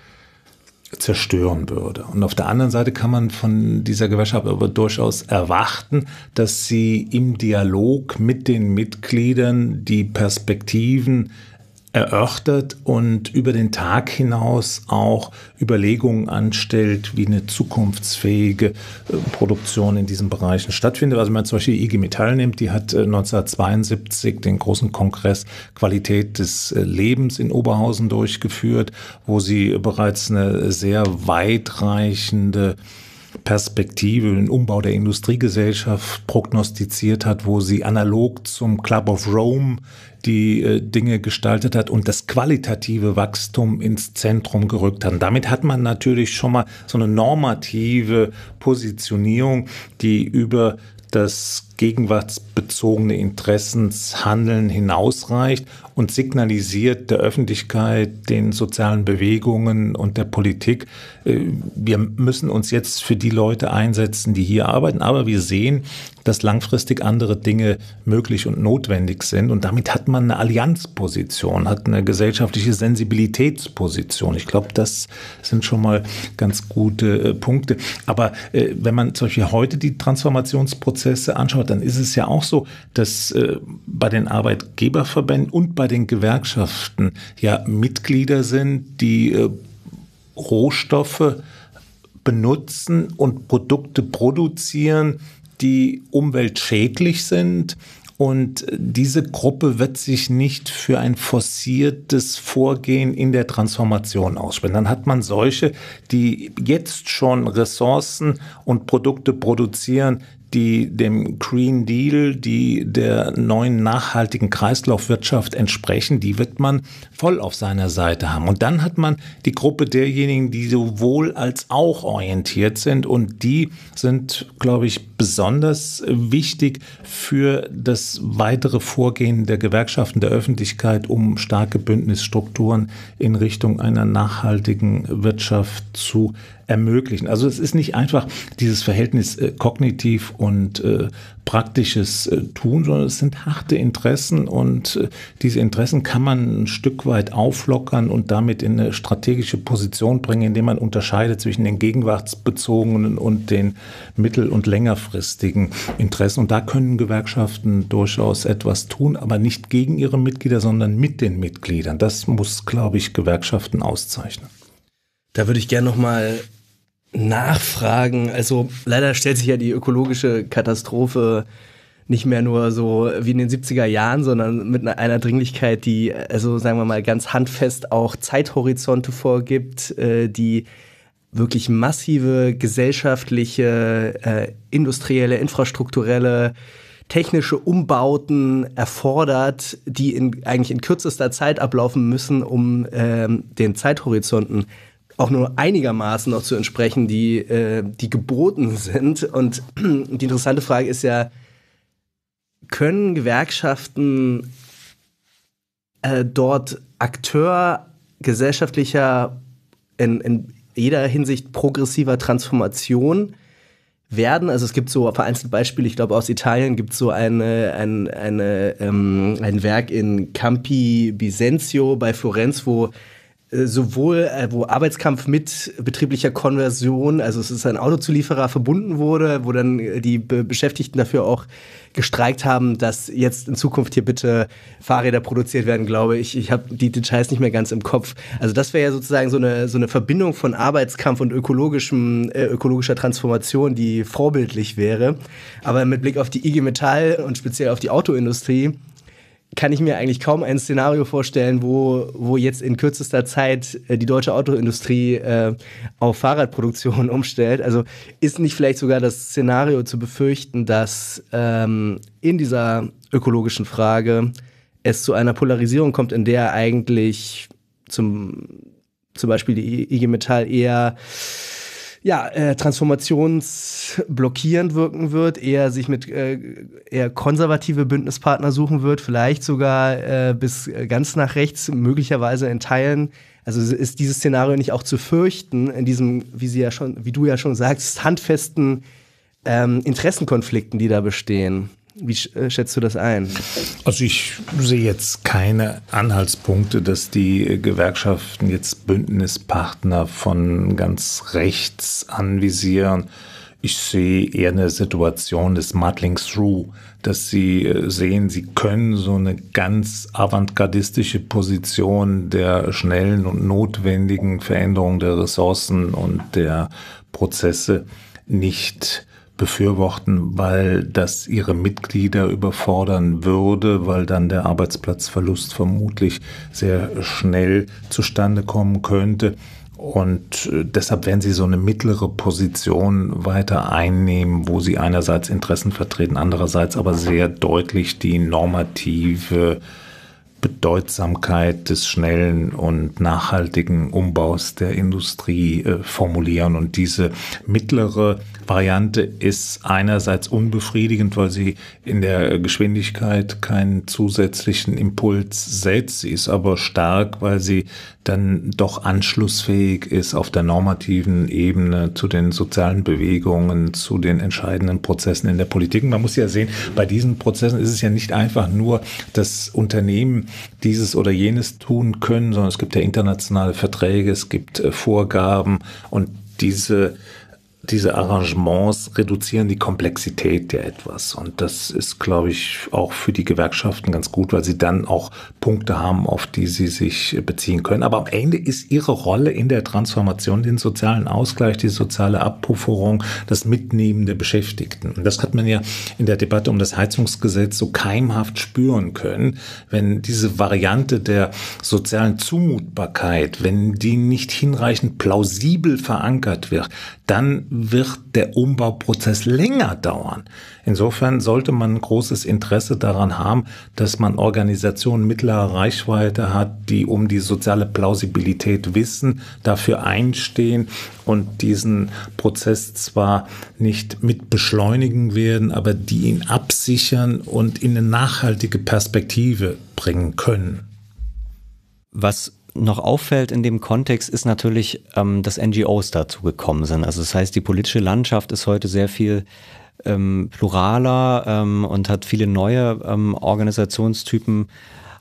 [SPEAKER 1] zerstören würde. Und auf der anderen Seite kann man von dieser Gewerkschaft aber durchaus erwarten, dass sie im Dialog mit den Mitgliedern die Perspektiven erörtert und über den Tag hinaus auch Überlegungen anstellt, wie eine zukunftsfähige äh, Produktion in diesen Bereichen stattfindet. Also wenn man zum Beispiel IG Metall nimmt, die hat 1972 äh, den großen Kongress Qualität des äh, Lebens in Oberhausen durchgeführt, wo sie bereits eine sehr weitreichende Perspektive, den Umbau der Industriegesellschaft prognostiziert hat, wo sie analog zum Club of Rome die äh, Dinge gestaltet hat und das qualitative Wachstum ins Zentrum gerückt hat. Und damit hat man natürlich schon mal so eine normative Positionierung, die über das gegenwartsbezogene Interessenshandeln hinausreicht und signalisiert der Öffentlichkeit, den sozialen Bewegungen und der Politik, äh, wir müssen uns jetzt für die Leute einsetzen, die hier arbeiten. Aber wir sehen, dass langfristig andere Dinge möglich und notwendig sind. Und damit hat man eine Allianzposition, hat eine gesellschaftliche Sensibilitätsposition. Ich glaube, das sind schon mal ganz gute äh, Punkte. Aber äh, wenn man zum Beispiel heute die Transformationsprozesse anschaut, dann ist es ja auch so, dass äh, bei den Arbeitgeberverbänden und bei den Gewerkschaften ja Mitglieder sind, die äh, Rohstoffe benutzen und Produkte produzieren, die umweltschädlich sind. Und diese Gruppe wird sich nicht für ein forciertes Vorgehen in der Transformation aussprechen. Dann hat man solche, die jetzt schon Ressourcen und Produkte produzieren, die dem Green Deal, die der neuen nachhaltigen Kreislaufwirtschaft entsprechen, die wird man voll auf seiner Seite haben. Und dann hat man die Gruppe derjenigen, die sowohl als auch orientiert sind und die sind, glaube ich, besonders wichtig für das weitere Vorgehen der Gewerkschaften der Öffentlichkeit, um starke Bündnisstrukturen in Richtung einer nachhaltigen Wirtschaft zu ermöglichen. Also es ist nicht einfach dieses Verhältnis äh, kognitiv und äh, praktisches äh, Tun, sondern es sind harte Interessen und äh, diese Interessen kann man ein Stück weit auflockern und damit in eine strategische Position bringen, indem man unterscheidet zwischen den gegenwartsbezogenen und den mittel- und längerfristigen Interessen. Und da können Gewerkschaften durchaus etwas tun, aber nicht gegen ihre Mitglieder, sondern mit den Mitgliedern. Das muss, glaube ich, Gewerkschaften auszeichnen.
[SPEAKER 2] Da würde ich gerne noch mal nachfragen. Also leider stellt sich ja die ökologische Katastrophe nicht mehr nur so wie in den 70er Jahren, sondern mit einer Dringlichkeit, die, also sagen wir mal, ganz handfest auch Zeithorizonte vorgibt, äh, die wirklich massive gesellschaftliche, äh, industrielle, infrastrukturelle, technische Umbauten erfordert, die in, eigentlich in kürzester Zeit ablaufen müssen, um ähm, den Zeithorizonten auch nur einigermaßen noch zu entsprechen, die, äh, die geboten sind. Und die interessante Frage ist ja, können Gewerkschaften äh, dort Akteur gesellschaftlicher, in, in jeder Hinsicht progressiver Transformation werden. Also es gibt so vereinzelte Beispiele, ich glaube aus Italien gibt es so eine, ein, eine, ähm, ein Werk in Campi Bisenzio bei Florenz, wo sowohl äh, wo Arbeitskampf mit betrieblicher Konversion, also es ist ein Autozulieferer verbunden wurde, wo dann äh, die Be Beschäftigten dafür auch gestreikt haben, dass jetzt in Zukunft hier bitte Fahrräder produziert werden, glaube ich. Ich habe die Details nicht mehr ganz im Kopf. Also das wäre ja sozusagen so eine, so eine Verbindung von Arbeitskampf und ökologischem, äh, ökologischer Transformation, die vorbildlich wäre. Aber mit Blick auf die IG Metall und speziell auf die Autoindustrie kann ich mir eigentlich kaum ein Szenario vorstellen, wo, wo jetzt in kürzester Zeit äh, die deutsche Autoindustrie äh, auf Fahrradproduktion umstellt. Also ist nicht vielleicht sogar das Szenario zu befürchten, dass ähm, in dieser ökologischen Frage es zu einer Polarisierung kommt, in der eigentlich zum, zum Beispiel die IG Metall eher ja, äh, transformationsblockierend wirken wird, eher sich mit äh, eher konservative Bündnispartner suchen wird, vielleicht sogar äh, bis ganz nach rechts, möglicherweise in Teilen. Also ist dieses Szenario nicht auch zu fürchten in diesem, wie sie ja schon, wie du ja schon sagst, handfesten ähm, Interessenkonflikten, die da bestehen? Wie äh, schätzt du das ein?
[SPEAKER 1] Also ich sehe jetzt keine Anhaltspunkte, dass die Gewerkschaften jetzt Bündnispartner von ganz rechts anvisieren. Ich sehe eher eine Situation des Muddling Through, dass sie äh, sehen, sie können so eine ganz avantgardistische Position der schnellen und notwendigen Veränderung der Ressourcen und der Prozesse nicht befürworten, weil das ihre Mitglieder überfordern würde, weil dann der Arbeitsplatzverlust vermutlich sehr schnell zustande kommen könnte. Und äh, deshalb werden sie so eine mittlere Position weiter einnehmen, wo sie einerseits Interessen vertreten, andererseits aber sehr deutlich die normative Bedeutsamkeit des schnellen und nachhaltigen Umbaus der Industrie äh, formulieren. Und diese mittlere Variante ist einerseits unbefriedigend, weil sie in der Geschwindigkeit keinen zusätzlichen Impuls setzt. Sie ist aber stark, weil sie dann doch anschlussfähig ist auf der normativen Ebene zu den sozialen Bewegungen, zu den entscheidenden Prozessen in der Politik. Man muss ja sehen, bei diesen Prozessen ist es ja nicht einfach nur, dass Unternehmen dieses oder jenes tun können, sondern es gibt ja internationale Verträge, es gibt äh, Vorgaben und diese diese Arrangements reduzieren die Komplexität der etwas. Und das ist, glaube ich, auch für die Gewerkschaften ganz gut, weil sie dann auch Punkte haben, auf die sie sich beziehen können. Aber am Ende ist ihre Rolle in der Transformation den sozialen Ausgleich, die soziale Abpufferung, das Mitnehmen der Beschäftigten. Und das hat man ja in der Debatte um das Heizungsgesetz so keimhaft spüren können, wenn diese Variante der sozialen Zumutbarkeit, wenn die nicht hinreichend plausibel verankert wird, dann wird der Umbauprozess länger dauern. Insofern sollte man großes Interesse daran haben, dass man Organisationen mittlerer Reichweite hat, die um die soziale Plausibilität wissen, dafür einstehen und diesen Prozess zwar nicht mit beschleunigen werden, aber die ihn absichern und in eine nachhaltige Perspektive bringen können.
[SPEAKER 3] Was noch auffällt in dem Kontext ist natürlich, ähm, dass NGOs dazu gekommen sind. Also das heißt, die politische Landschaft ist heute sehr viel ähm, pluraler ähm, und hat viele neue ähm, Organisationstypen,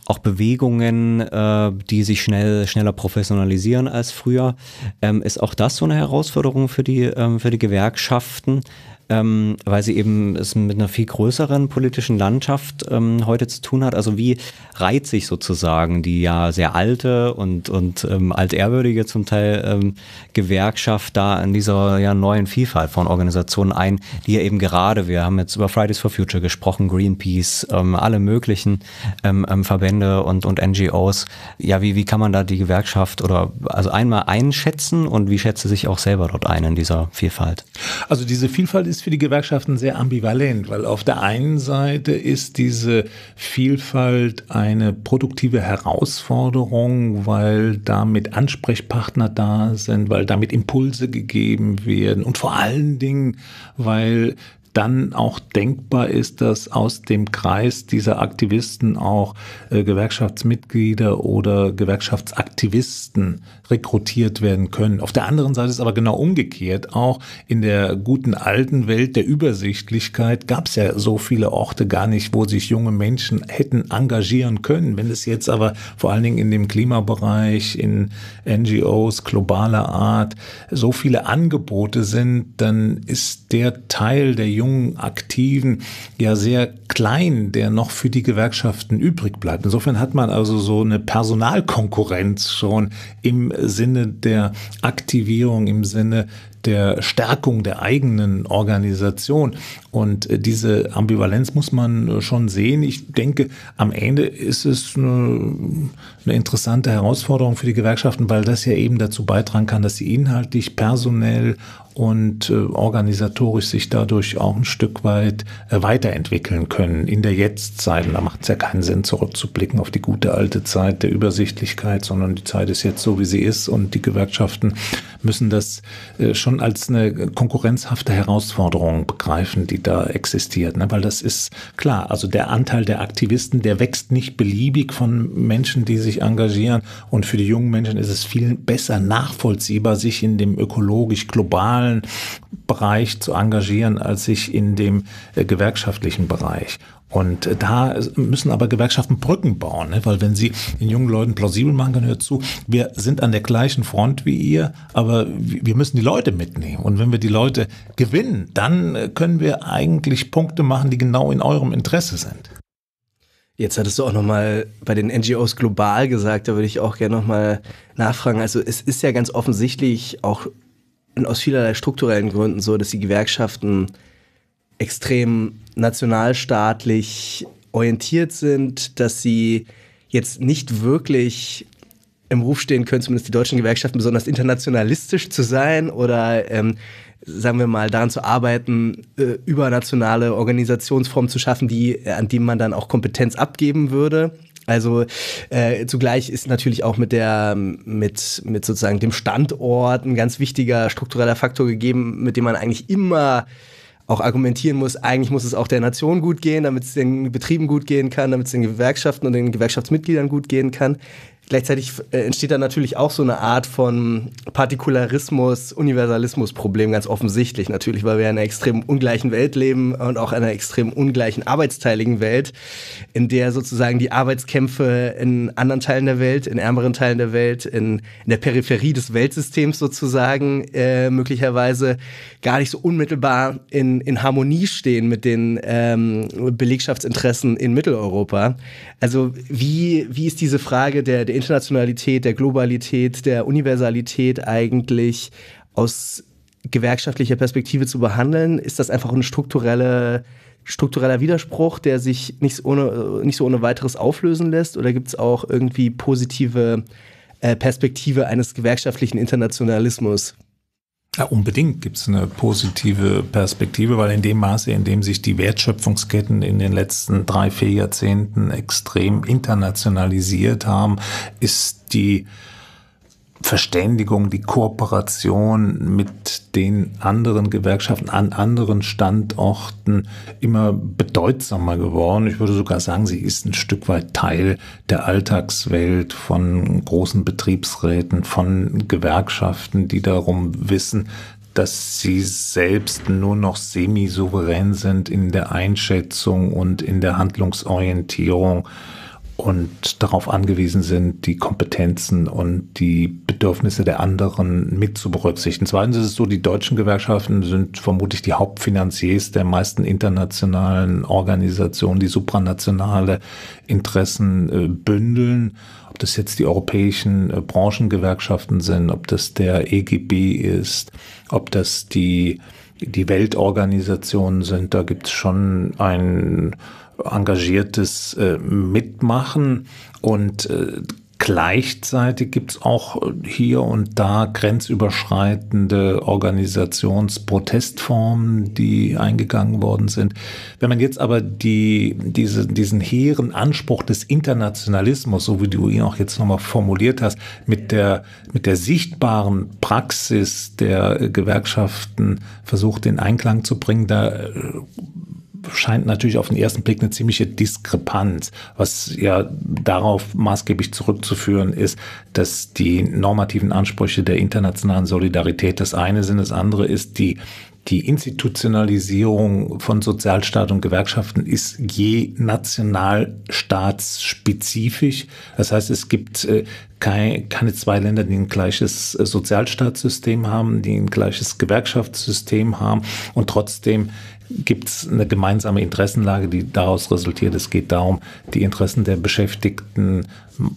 [SPEAKER 3] auch Bewegungen, äh, die sich schnell schneller professionalisieren als früher. Ähm, ist auch das so eine Herausforderung für die ähm, für die Gewerkschaften? Ähm, weil sie eben es mit einer viel größeren politischen Landschaft ähm, heute zu tun hat. Also wie reiht sich sozusagen die ja sehr alte und, und ähm, altehrwürdige zum Teil ähm, Gewerkschaft da in dieser ja, neuen Vielfalt von Organisationen ein, die ja eben gerade, wir haben jetzt über Fridays for Future gesprochen, Greenpeace, ähm, alle möglichen ähm, ähm Verbände und, und NGOs. Ja, wie, wie kann man da die Gewerkschaft oder also einmal einschätzen und wie schätze sich auch selber dort ein in dieser Vielfalt?
[SPEAKER 1] Also diese Vielfalt ist ist für die Gewerkschaften sehr ambivalent, weil auf der einen Seite ist diese Vielfalt eine produktive Herausforderung, weil damit Ansprechpartner da sind, weil damit Impulse gegeben werden und vor allen Dingen, weil dann auch denkbar ist, dass aus dem Kreis dieser Aktivisten auch äh, Gewerkschaftsmitglieder oder Gewerkschaftsaktivisten rekrutiert werden können. Auf der anderen Seite ist aber genau umgekehrt. Auch in der guten alten Welt der Übersichtlichkeit gab es ja so viele Orte gar nicht, wo sich junge Menschen hätten engagieren können. Wenn es jetzt aber vor allen Dingen in dem Klimabereich, in NGOs globaler Art so viele Angebote sind, dann ist der Teil der jungen Aktiven ja sehr klein, der noch für die Gewerkschaften übrig bleibt. Insofern hat man also so eine Personalkonkurrenz schon im Sinne der Aktivierung, im Sinne der Stärkung der eigenen Organisation. Und äh, diese Ambivalenz muss man äh, schon sehen. Ich denke, am Ende ist es eine, eine, interessante Herausforderung für die Gewerkschaften, weil das ja eben dazu beitragen kann, dass sie inhaltlich, personell und äh, organisatorisch sich dadurch auch ein Stück weit weiterentwickeln können in der Jetztzeit. Und da macht es ja keinen Sinn, zurückzublicken auf die gute alte Zeit der Übersichtlichkeit, sondern die Zeit ist jetzt so, wie sie ist und die Gewerkschaften müssen das schon als eine konkurrenzhafte Herausforderung begreifen, die da existiert. Ne? Weil das ist klar, also der Anteil der Aktivisten, der wächst nicht beliebig von Menschen, die sich engagieren. Und für die jungen Menschen ist es viel besser nachvollziehbar, sich in dem ökologisch globalen Bereich zu engagieren, als sich in dem äh, gewerkschaftlichen Bereich. Und äh, da müssen aber Gewerkschaften Brücken bauen, ne? weil wenn sie den jungen Leuten plausibel machen können, hört zu, wir sind an der gleichen Front wie ihr, aber wir müssen die Leute mitnehmen. Und wenn wir die Leute gewinnen, dann äh, können wir eigentlich Punkte machen, die genau in eurem Interesse sind.
[SPEAKER 2] Jetzt hattest du auch nochmal bei den NGOs global gesagt, da würde ich auch gerne nochmal nachfragen. Also es ist ja ganz offensichtlich auch aus vielerlei strukturellen Gründen so, dass die Gewerkschaften extrem nationalstaatlich orientiert sind, dass sie jetzt nicht wirklich im Ruf stehen können, zumindest die deutschen Gewerkschaften, besonders internationalistisch zu sein oder ähm, sagen wir mal, daran zu arbeiten, äh, übernationale Organisationsformen zu schaffen, die, an die man dann auch Kompetenz abgeben würde. Also äh, zugleich ist natürlich auch mit der mit mit sozusagen dem Standort ein ganz wichtiger struktureller Faktor gegeben, mit dem man eigentlich immer auch argumentieren muss, eigentlich muss es auch der Nation gut gehen, damit es den Betrieben gut gehen kann, damit es den Gewerkschaften und den Gewerkschaftsmitgliedern gut gehen kann. Gleichzeitig äh, entsteht da natürlich auch so eine Art von Partikularismus, Universalismus-Problem, ganz offensichtlich natürlich, weil wir in einer extrem ungleichen Welt leben und auch einer extrem ungleichen arbeitsteiligen Welt, in der sozusagen die Arbeitskämpfe in anderen Teilen der Welt, in ärmeren Teilen der Welt, in, in der Peripherie des Weltsystems sozusagen äh, möglicherweise gar nicht so unmittelbar in, in Harmonie stehen mit den ähm, Belegschaftsinteressen in Mitteleuropa. Also wie, wie ist diese Frage der, der Internationalität, der Globalität, der Universalität eigentlich aus gewerkschaftlicher Perspektive zu behandeln? Ist das einfach ein strukturelle, struktureller Widerspruch, der sich nicht, ohne, nicht so ohne weiteres auflösen lässt? Oder gibt es auch irgendwie positive äh, Perspektive eines gewerkschaftlichen Internationalismus?
[SPEAKER 1] Ja, unbedingt gibt es eine positive Perspektive, weil in dem Maße, in dem sich die Wertschöpfungsketten in den letzten drei, vier Jahrzehnten extrem internationalisiert haben, ist die Verständigung, die Kooperation mit den anderen Gewerkschaften an anderen Standorten immer bedeutsamer geworden. Ich würde sogar sagen, sie ist ein Stück weit Teil der Alltagswelt von großen Betriebsräten, von Gewerkschaften, die darum wissen, dass sie selbst nur noch semi-souverän sind in der Einschätzung und in der Handlungsorientierung und darauf angewiesen sind, die Kompetenzen und die Bedürfnisse der anderen mit zu berücksichtigen. Zweitens ist es so, die deutschen Gewerkschaften sind vermutlich die Hauptfinanziers der meisten internationalen Organisationen, die supranationale Interessen äh, bündeln. Ob das jetzt die europäischen äh, Branchengewerkschaften sind, ob das der EGB ist, ob das die, die Weltorganisationen sind, da gibt es schon ein engagiertes äh, Mitmachen und äh, Gleichzeitig gibt es auch hier und da grenzüberschreitende Organisationsprotestformen, die eingegangen worden sind. Wenn man jetzt aber die, diese, diesen hehren Anspruch des Internationalismus, so wie du ihn auch jetzt nochmal formuliert hast, mit der, mit der sichtbaren Praxis der Gewerkschaften versucht in Einklang zu bringen, da scheint natürlich auf den ersten Blick eine ziemliche Diskrepanz, was ja darauf maßgeblich zurückzuführen ist, dass die normativen Ansprüche der internationalen Solidarität das eine sind, das andere ist die die Institutionalisierung von Sozialstaat und Gewerkschaften ist je nationalstaatsspezifisch. Das heißt, es gibt äh, keine zwei Länder, die ein gleiches äh, Sozialstaatssystem haben, die ein gleiches Gewerkschaftssystem haben. Und trotzdem gibt es eine gemeinsame Interessenlage, die daraus resultiert. Es geht darum, die Interessen der Beschäftigten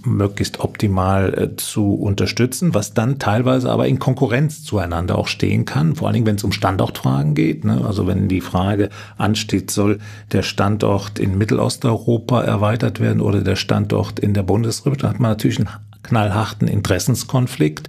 [SPEAKER 1] möglichst optimal äh, zu unterstützen, was dann teilweise aber in Konkurrenz zueinander auch stehen kann, vor allen Dingen, wenn es um Standortfragen geht. Ne? Also wenn die Frage ansteht, soll der Standort in Mittelosteuropa erweitert werden oder der Standort in der Bundesrepublik, dann hat man natürlich einen knallharten Interessenskonflikt.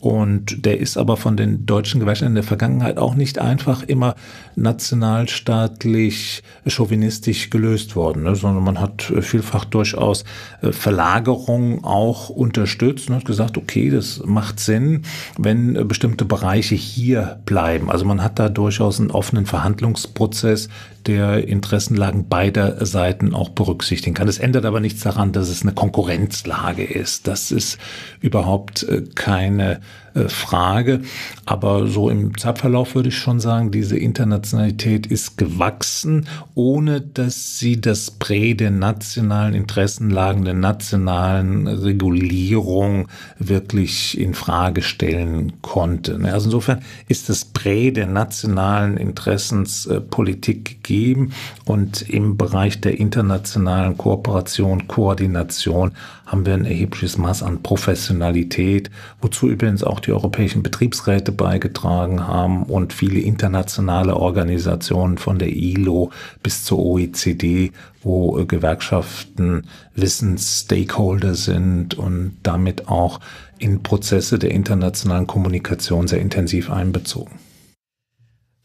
[SPEAKER 1] Und der ist aber von den deutschen Gewerkschaften in der Vergangenheit auch nicht einfach immer nationalstaatlich chauvinistisch gelöst worden, ne, sondern man hat vielfach durchaus äh, Verlagerungen auch unterstützt und hat gesagt, okay, das macht Sinn, wenn äh, bestimmte Bereiche hier bleiben. Also man hat da durchaus einen offenen Verhandlungsprozess, der Interessenlagen beider Seiten auch berücksichtigen kann. Das ändert aber nichts daran, dass es eine Konkurrenzlage ist. Das ist überhaupt äh, keine Frage. Aber so im Zeitverlauf würde ich schon sagen, diese Internationalität ist gewachsen, ohne dass sie das Prä der nationalen Interessenlagen, der nationalen Regulierung wirklich in Frage stellen konnte. Ne, also insofern ist das Prä der nationalen Interessenspolitik gegeben und im Bereich der internationalen Kooperation, Koordination haben wir ein erhebliches Maß an Professionalität, wozu übrigens auch die europäischen Betriebsräte beigetragen haben und viele internationale Organisationen von der ILO bis zur OECD, wo äh, Gewerkschaften Wissensstakeholder sind und damit auch in Prozesse der internationalen Kommunikation sehr intensiv einbezogen.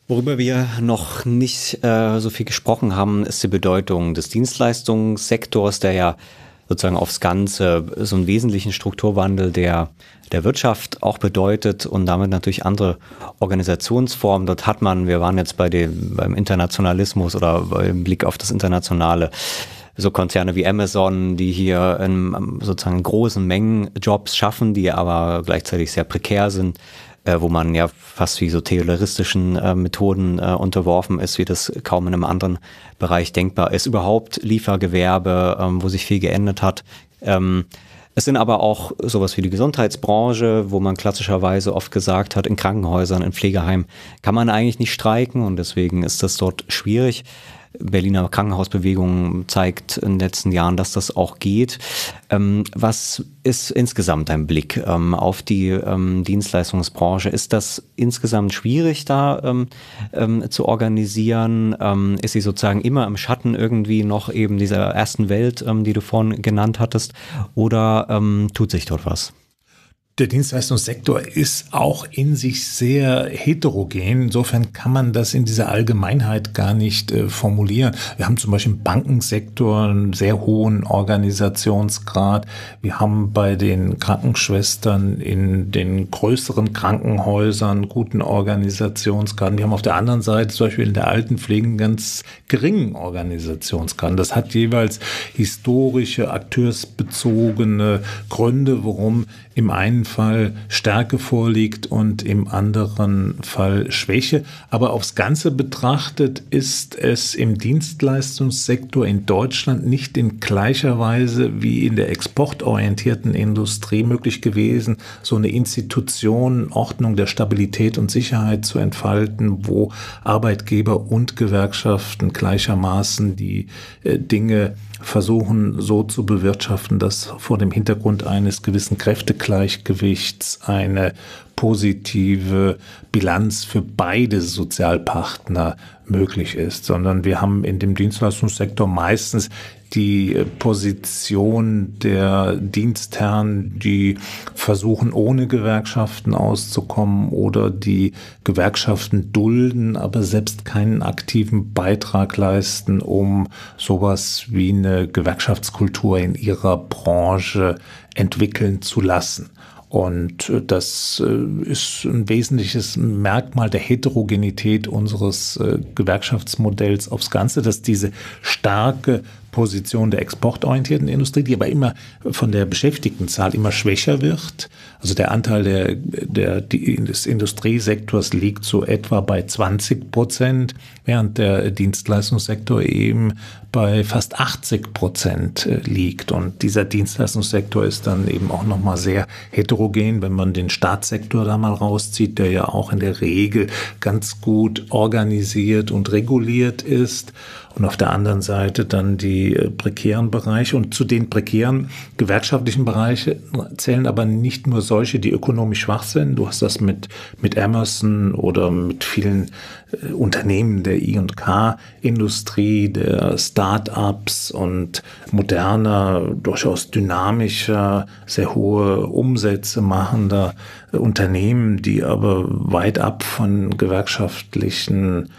[SPEAKER 3] Worüber wir noch nicht äh, so viel gesprochen haben, ist die Bedeutung des Dienstleistungssektors, der ja sozusagen aufs Ganze so einen wesentlichen Strukturwandel der, der Wirtschaft auch bedeutet und damit natürlich andere Organisationsformen. Dort hat man, wir waren jetzt bei dem, beim Internationalismus oder beim Blick auf das Internationale, so Konzerne wie Amazon, die hier in sozusagen großen Mengen Jobs schaffen, die aber gleichzeitig sehr prekär sind äh, wo man ja fast wie so tayloristischen äh, Methoden äh, unterworfen ist, wie das kaum in einem anderen Bereich denkbar ist. Überhaupt Liefergewerbe, ähm, wo sich viel geändert hat. Ähm, es sind aber auch sowas wie die Gesundheitsbranche, wo man klassischerweise oft gesagt hat, in Krankenhäusern, in Pflegeheimen kann man eigentlich nicht streiken und deswegen ist das dort schwierig. Berliner Krankenhausbewegung zeigt in den letzten Jahren, dass das auch geht. Ähm, was ist insgesamt dein Blick ähm, auf die ähm, Dienstleistungsbranche? Ist das insgesamt schwierig da zu organisieren? Ist sie sozusagen immer im Schatten irgendwie noch eben dieser ersten Welt, die du vorhin genannt hattest? Oder tut sich dort was?
[SPEAKER 1] Der Dienstleistungssektor ist auch in sich sehr heterogen. Insofern kann man das in dieser Allgemeinheit gar nicht äh, formulieren. Wir haben zum Beispiel im Bankensektor einen sehr hohen Organisationsgrad. Wir haben bei den Krankenschwestern in den größeren Krankenhäusern guten Organisationsgrad. Wir haben auf der anderen Seite zum Beispiel in der Altenpflege einen ganz geringen Organisationsgrad. Das hat jeweils historische, akteursbezogene Gründe, warum im einen Fall Stärke vorliegt und im anderen Fall Schwäche. Aber aufs Ganze betrachtet ist es im Dienstleistungssektor in Deutschland nicht in gleicher Weise wie in der exportorientierten Industrie möglich gewesen, so eine Institution, Ordnung der Stabilität und Sicherheit zu entfalten, wo Arbeitgeber und Gewerkschaften gleichermaßen die äh, Dinge versuchen so zu bewirtschaften, dass vor dem Hintergrund eines gewissen Kräftegleichgewichts eine positive Bilanz für beide Sozialpartner möglich ist, sondern wir haben in dem Dienstleistungssektor meistens die Position der Dienstherren, die versuchen, ohne Gewerkschaften auszukommen oder die Gewerkschaften dulden, aber selbst keinen aktiven Beitrag leisten, um sowas wie eine Gewerkschaftskultur in ihrer Branche entwickeln zu lassen. Und äh, das äh, ist ein wesentliches Merkmal der Heterogenität unseres äh, Gewerkschaftsmodells aufs Ganze, dass diese starke Position der exportorientierten Industrie, die aber immer von der Beschäftigtenzahl immer schwächer wird. Also der Anteil der, der, des Industriesektors liegt so etwa bei 20 Prozent, während der Dienstleistungssektor eben bei fast 80 Prozent äh, liegt. Und dieser Dienstleistungssektor ist dann eben auch nochmal sehr heterogen, wenn man den Staatssektor da mal rauszieht, der ja auch in der Regel ganz gut organisiert und reguliert ist und auf der anderen Seite dann die äh, prekären Bereiche. Und zu den prekären gewerkschaftlichen Bereichen zählen aber nicht nur solche, die ökonomisch schwach sind. Du hast das mit, mit Emerson oder mit vielen Unternehmen der I&K-Industrie, der Start-ups und moderner, durchaus dynamischer, sehr hohe Umsätze machender Unternehmen, die aber weit ab von gewerkschaftlichen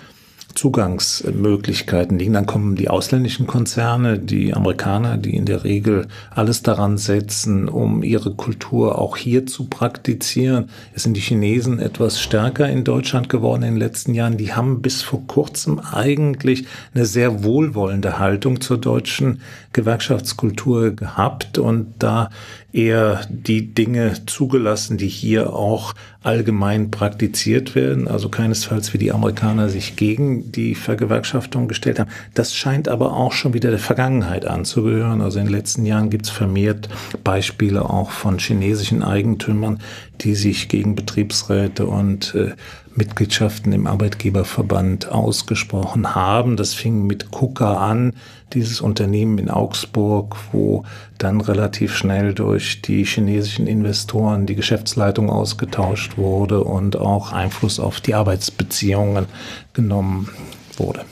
[SPEAKER 1] Zugangsmöglichkeiten liegen. Dann kommen die ausländischen Konzerne, die Amerikaner, die in der Regel alles daran setzen, um ihre Kultur auch hier zu praktizieren. Es sind die Chinesen etwas stärker in Deutschland geworden in den letzten Jahren. Die haben bis vor kurzem eigentlich eine sehr wohlwollende Haltung zur deutschen Gewerkschaftskultur gehabt und da eher die Dinge zugelassen, die hier auch allgemein praktiziert werden. Also keinesfalls wie die Amerikaner sich gegen die Vergewerkschaftung gestellt haben. Das scheint aber auch schon wieder der Vergangenheit anzugehören. Also in den letzten Jahren gibt es vermehrt Beispiele auch von chinesischen Eigentümern, die sich gegen Betriebsräte und äh, Mitgliedschaften im Arbeitgeberverband ausgesprochen haben. Das fing mit KUKA an, dieses Unternehmen in Augsburg, wo dann relativ schnell durch die chinesischen Investoren die Geschäftsleitung ausgetauscht wurde und auch Einfluss auf die Arbeitsbeziehungen genommen wurde.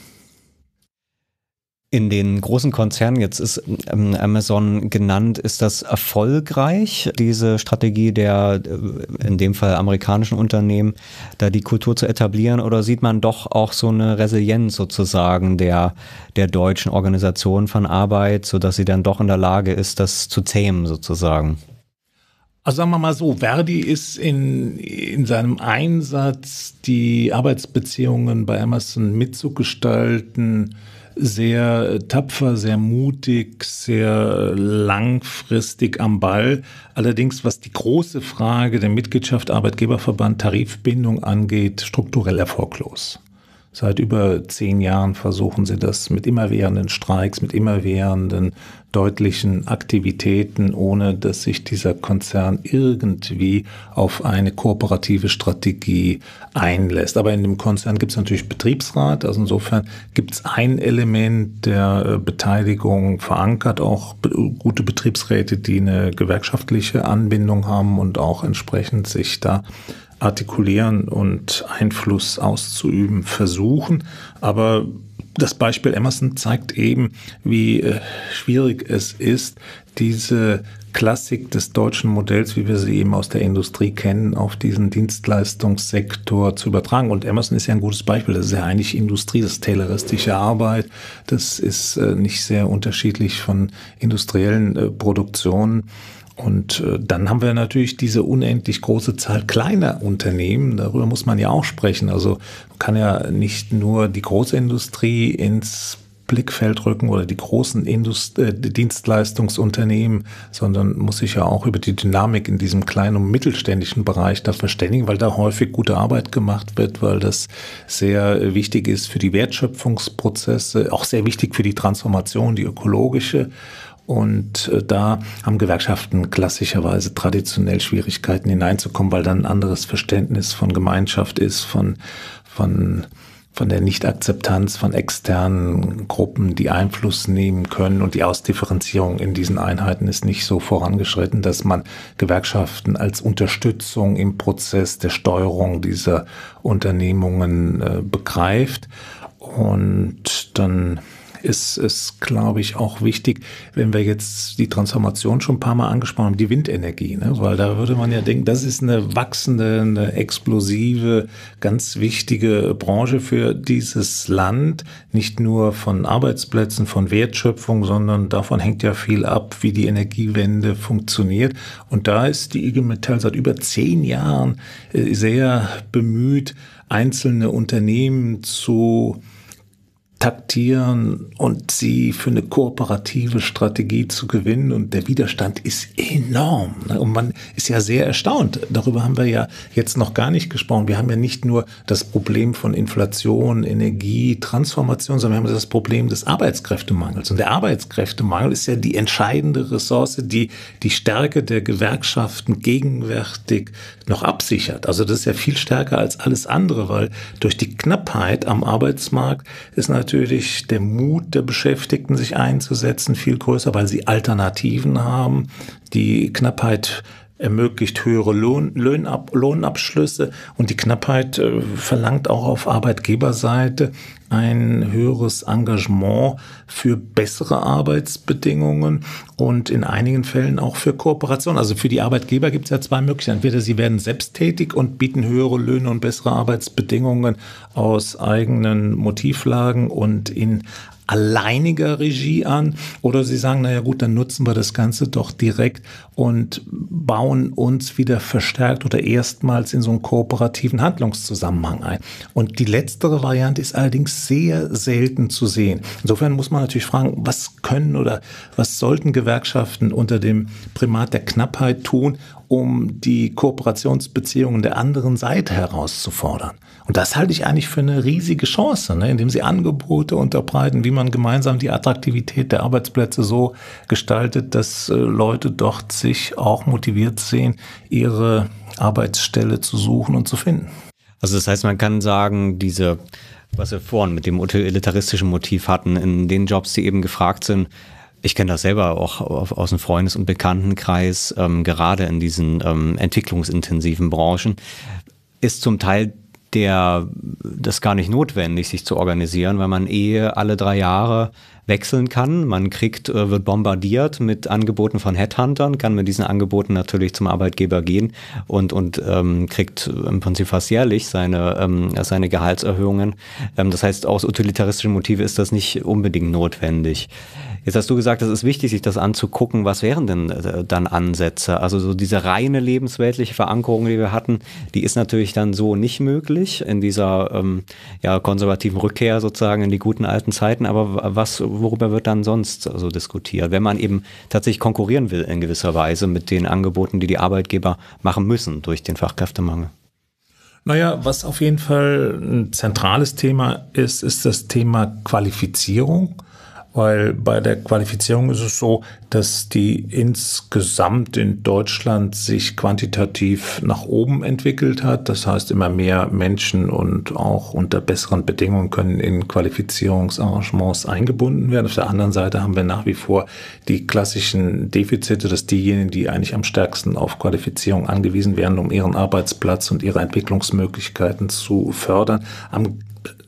[SPEAKER 3] In den großen Konzernen, jetzt ist ähm, Amazon genannt, ist das erfolgreich, diese Strategie der äh, in dem Fall amerikanischen Unternehmen, da die Kultur zu etablieren? Oder sieht man doch auch so eine Resilienz sozusagen der, der deutschen Organisation von Arbeit, sodass sie dann doch in der Lage ist, das zu zähmen sozusagen?
[SPEAKER 1] Also sagen wir mal so, Verdi ist in, in seinem Einsatz, die Arbeitsbeziehungen bei Amazon mitzugestalten, sehr tapfer, sehr mutig, sehr langfristig am Ball. Allerdings, was die große Frage der Mitgliedschaft Arbeitgeberverband Tarifbindung angeht, strukturell erfolglos. Seit über zehn Jahren versuchen sie das mit immerwährenden Streiks, mit immerwährenden deutlichen Aktivitäten, ohne dass sich dieser Konzern irgendwie auf eine kooperative Strategie einlässt. Aber in dem Konzern gibt es natürlich Betriebsrat. Also insofern gibt es ein Element der äh, Beteiligung verankert, auch gute Betriebsräte, die eine gewerkschaftliche Anbindung haben und auch entsprechend sich da artikulieren und Einfluss auszuüben versuchen. Aber das Beispiel Emerson zeigt eben, wie äh, schwierig es ist, diese Klassik des deutschen Modells, wie wir sie eben aus der Industrie kennen, auf diesen Dienstleistungssektor zu übertragen. Und Emerson ist ja ein gutes Beispiel. Das ist ja eigentlich Industrie, das ist tayloristische Arbeit. Das ist äh, nicht sehr unterschiedlich von industriellen äh, Produktionen. Und äh, dann haben wir natürlich diese unendlich große Zahl kleiner Unternehmen. Darüber muss man ja auch sprechen. Also man kann ja nicht nur die große Industrie ins Blickfeld rücken oder die großen Indust äh, Dienstleistungsunternehmen, sondern muss sich ja auch über die Dynamik in diesem kleinen und mittelständischen Bereich da verständigen, weil da häufig gute Arbeit gemacht wird, weil das sehr wichtig ist für die Wertschöpfungsprozesse, auch sehr wichtig für die Transformation, die ökologische. Und äh, da haben Gewerkschaften klassischerweise traditionell Schwierigkeiten hineinzukommen, weil dann ein anderes Verständnis von Gemeinschaft ist, von, von, von der Nichtakzeptanz von externen Gruppen, die Einfluss nehmen können. Und die Ausdifferenzierung in diesen Einheiten ist nicht so vorangeschritten, dass man Gewerkschaften als Unterstützung im Prozess der Steuerung dieser Unternehmungen äh, begreift. Und dann ist es, glaube ich, auch wichtig, wenn wir jetzt die Transformation schon ein paar Mal angesprochen haben, die Windenergie, ne? weil da würde man ja denken, das ist eine wachsende, eine explosive, ganz wichtige Branche für dieses Land, nicht nur von Arbeitsplätzen, von Wertschöpfung, sondern davon hängt ja viel ab, wie die Energiewende funktioniert. Und da ist die IG Metall seit über zehn Jahren äh, sehr bemüht, einzelne Unternehmen zu taktieren und sie für eine kooperative Strategie zu gewinnen. Und der Widerstand ist enorm. Ne? Und man ist ja sehr erstaunt. Darüber haben wir ja jetzt noch gar nicht gesprochen. Wir haben ja nicht nur das Problem von Inflation, Energie, Transformation, sondern wir haben das Problem des Arbeitskräftemangels. Und der Arbeitskräftemangel ist ja die entscheidende Ressource, die die Stärke der Gewerkschaften gegenwärtig noch absichert. Also das ist ja viel stärker als alles andere, weil durch die Knappheit am Arbeitsmarkt ist natürlich natürlich der Mut der Beschäftigten, sich einzusetzen, viel größer, weil sie Alternativen haben. Die Knappheit ermöglicht höhere Lohn, Lohnab, Lohnabschlüsse und die Knappheit äh, verlangt auch auf Arbeitgeberseite ein höheres Engagement für bessere Arbeitsbedingungen und in einigen Fällen auch für Kooperation. Also für die Arbeitgeber gibt es ja zwei Möglichkeiten. Entweder sie werden selbsttätig und bieten höhere Löhne und bessere Arbeitsbedingungen aus eigenen Motivlagen und in alleiniger Regie an oder sie sagen, naja gut, dann nutzen wir das Ganze doch direkt und bauen uns wieder verstärkt oder erstmals in so einen kooperativen Handlungszusammenhang ein. Und die letztere Variante ist allerdings sehr selten zu sehen. Insofern muss man natürlich fragen, was können oder was sollten Gewerkschaften unter dem Primat der Knappheit tun, um die Kooperationsbeziehungen der anderen Seite herauszufordern. Und das halte ich eigentlich für eine riesige Chance, ne, indem sie Angebote unterbreiten, wie man gemeinsam die Attraktivität der Arbeitsplätze so gestaltet, dass äh, Leute dort sich auch motiviert sehen, ihre Arbeitsstelle zu suchen und zu finden.
[SPEAKER 3] Also das heißt, man kann sagen, diese, was wir vorhin mit dem utilitaristischen Motiv hatten, in den Jobs, die eben gefragt sind, ich kenne das selber auch aus dem Freundes- und Bekanntenkreis, ähm, gerade in diesen ähm, entwicklungsintensiven Branchen, ist zum Teil der das gar nicht notwendig, sich zu organisieren, weil man eh alle drei Jahre wechseln kann. Man kriegt, äh, wird bombardiert mit Angeboten von Headhuntern, kann mit diesen Angeboten natürlich zum Arbeitgeber gehen und, und ähm, kriegt im Prinzip fast jährlich seine, ähm, seine Gehaltserhöhungen. Ähm, das heißt, aus utilitaristischen Motiven ist das nicht unbedingt notwendig. Jetzt hast du gesagt, es ist wichtig, sich das anzugucken. Was wären denn äh, dann Ansätze? Also so diese reine lebensweltliche Verankerung, die wir hatten, die ist natürlich dann so nicht möglich in dieser ähm, ja, konservativen Rückkehr sozusagen in die guten alten Zeiten. Aber was, worüber wird dann sonst so diskutiert, wenn man eben tatsächlich konkurrieren will in gewisser Weise mit den Angeboten, die die Arbeitgeber machen müssen durch den Fachkräftemangel?
[SPEAKER 1] Naja, was auf jeden Fall ein zentrales Thema ist, ist das Thema Qualifizierung weil bei der Qualifizierung ist es so, dass die insgesamt in Deutschland sich quantitativ nach oben entwickelt hat. Das heißt, immer mehr Menschen und auch unter besseren Bedingungen können in Qualifizierungsarrangements eingebunden werden. Auf der anderen Seite haben wir nach wie vor die klassischen Defizite, dass diejenigen, die eigentlich am stärksten auf Qualifizierung angewiesen werden, um ihren Arbeitsplatz und ihre Entwicklungsmöglichkeiten zu fördern, am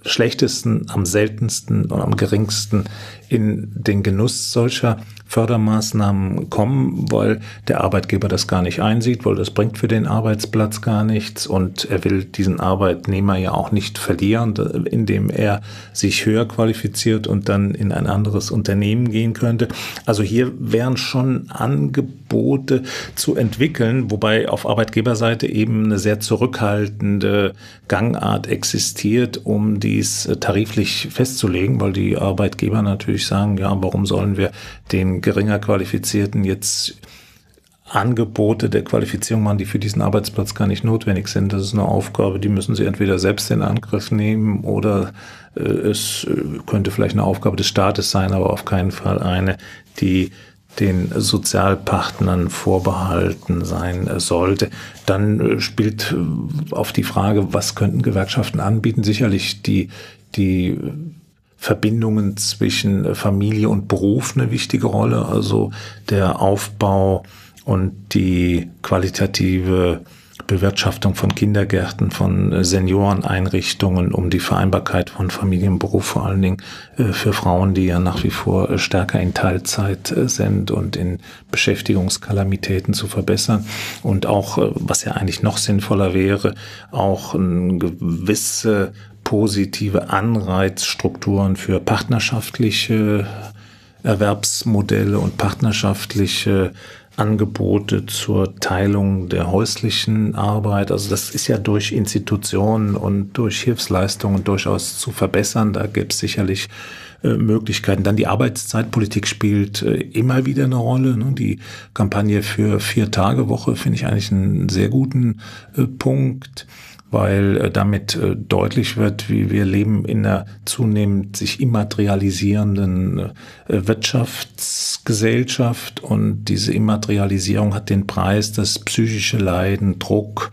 [SPEAKER 1] schlechtesten, am seltensten und am geringsten in den Genuss solcher Fördermaßnahmen kommen, weil der Arbeitgeber das gar nicht einsieht, weil das bringt für den Arbeitsplatz gar nichts und er will diesen Arbeitnehmer ja auch nicht verlieren, indem er sich höher qualifiziert und dann in ein anderes Unternehmen gehen könnte. Also hier wären schon Angebote zu entwickeln, wobei auf Arbeitgeberseite eben eine sehr zurückhaltende Gangart existiert, um dies tariflich festzulegen, weil die Arbeitgeber natürlich sagen, ja, warum sollen wir den geringer Qualifizierten jetzt Angebote der Qualifizierung machen, die für diesen Arbeitsplatz gar nicht notwendig sind. Das ist eine Aufgabe, die müssen sie entweder selbst in Angriff nehmen oder äh, es äh, könnte vielleicht eine Aufgabe des Staates sein, aber auf keinen Fall eine, die den Sozialpartnern vorbehalten sein sollte. Dann äh, spielt äh, auf die Frage, was könnten Gewerkschaften anbieten, sicherlich die, die Verbindungen zwischen äh, Familie und Beruf eine wichtige Rolle. Also der Aufbau und die qualitative Bewirtschaftung von Kindergärten, von äh, Senioreneinrichtungen, um die Vereinbarkeit von Familie und Beruf vor allen Dingen äh, für Frauen, die ja nach wie vor stärker in Teilzeit sind und in Beschäftigungskalamitäten zu verbessern. Und auch, was ja eigentlich noch sinnvoller wäre, auch eine gewisse positive Anreizstrukturen für partnerschaftliche Erwerbsmodelle und partnerschaftliche Angebote zur Teilung der häuslichen Arbeit. Also das ist ja durch Institutionen und durch Hilfsleistungen durchaus zu verbessern. Da gibt es sicherlich äh, Möglichkeiten. Dann die Arbeitszeitpolitik spielt äh, immer wieder eine Rolle. Ne? Die Kampagne für vier Tage Woche finde ich eigentlich einen sehr guten äh, Punkt weil äh, damit äh, deutlich wird, wie wir leben in einer zunehmend sich immaterialisierenden äh, Wirtschaftsgesellschaft und diese Immaterialisierung hat den Preis, dass psychische Leiden, Druck,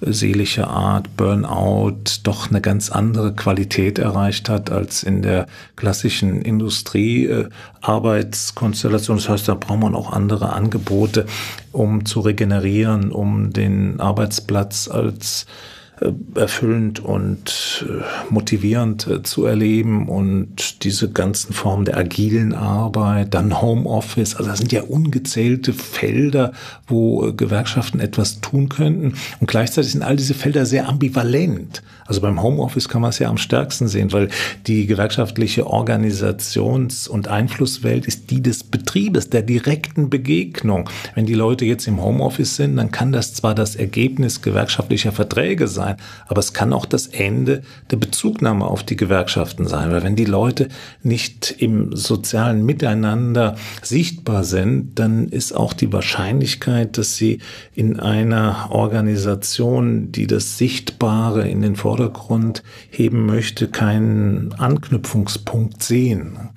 [SPEAKER 1] seelische Art, Burnout doch eine ganz andere Qualität erreicht hat als in der klassischen Industriearbeitskonstellation. Das heißt, da braucht man auch andere Angebote, um zu regenerieren, um den Arbeitsplatz als äh, erfüllend und äh, motivierend äh, zu erleben und diese ganzen Formen der agilen Arbeit, dann Homeoffice, also das sind ja ungezählte Felder, wo Gewerkschaften etwas tun könnten und gleichzeitig sind all diese Felder sehr ambivalent. Also beim Homeoffice kann man es ja am stärksten sehen, weil die gewerkschaftliche Organisations- und Einflusswelt ist die des Betriebes, der direkten Begegnung. Wenn die Leute jetzt im Homeoffice sind, dann kann das zwar das Ergebnis gewerkschaftlicher Verträge sein, aber es kann auch das Ende der Bezugnahme auf die Gewerkschaften sein, weil wenn die Leute nicht im sozialen Miteinander sichtbar sind, dann ist auch die Wahrscheinlichkeit, dass sie in einer Organisation, die das Sichtbare in den Vordergrund Vordergrund heben möchte, keinen Anknüpfungspunkt sehen.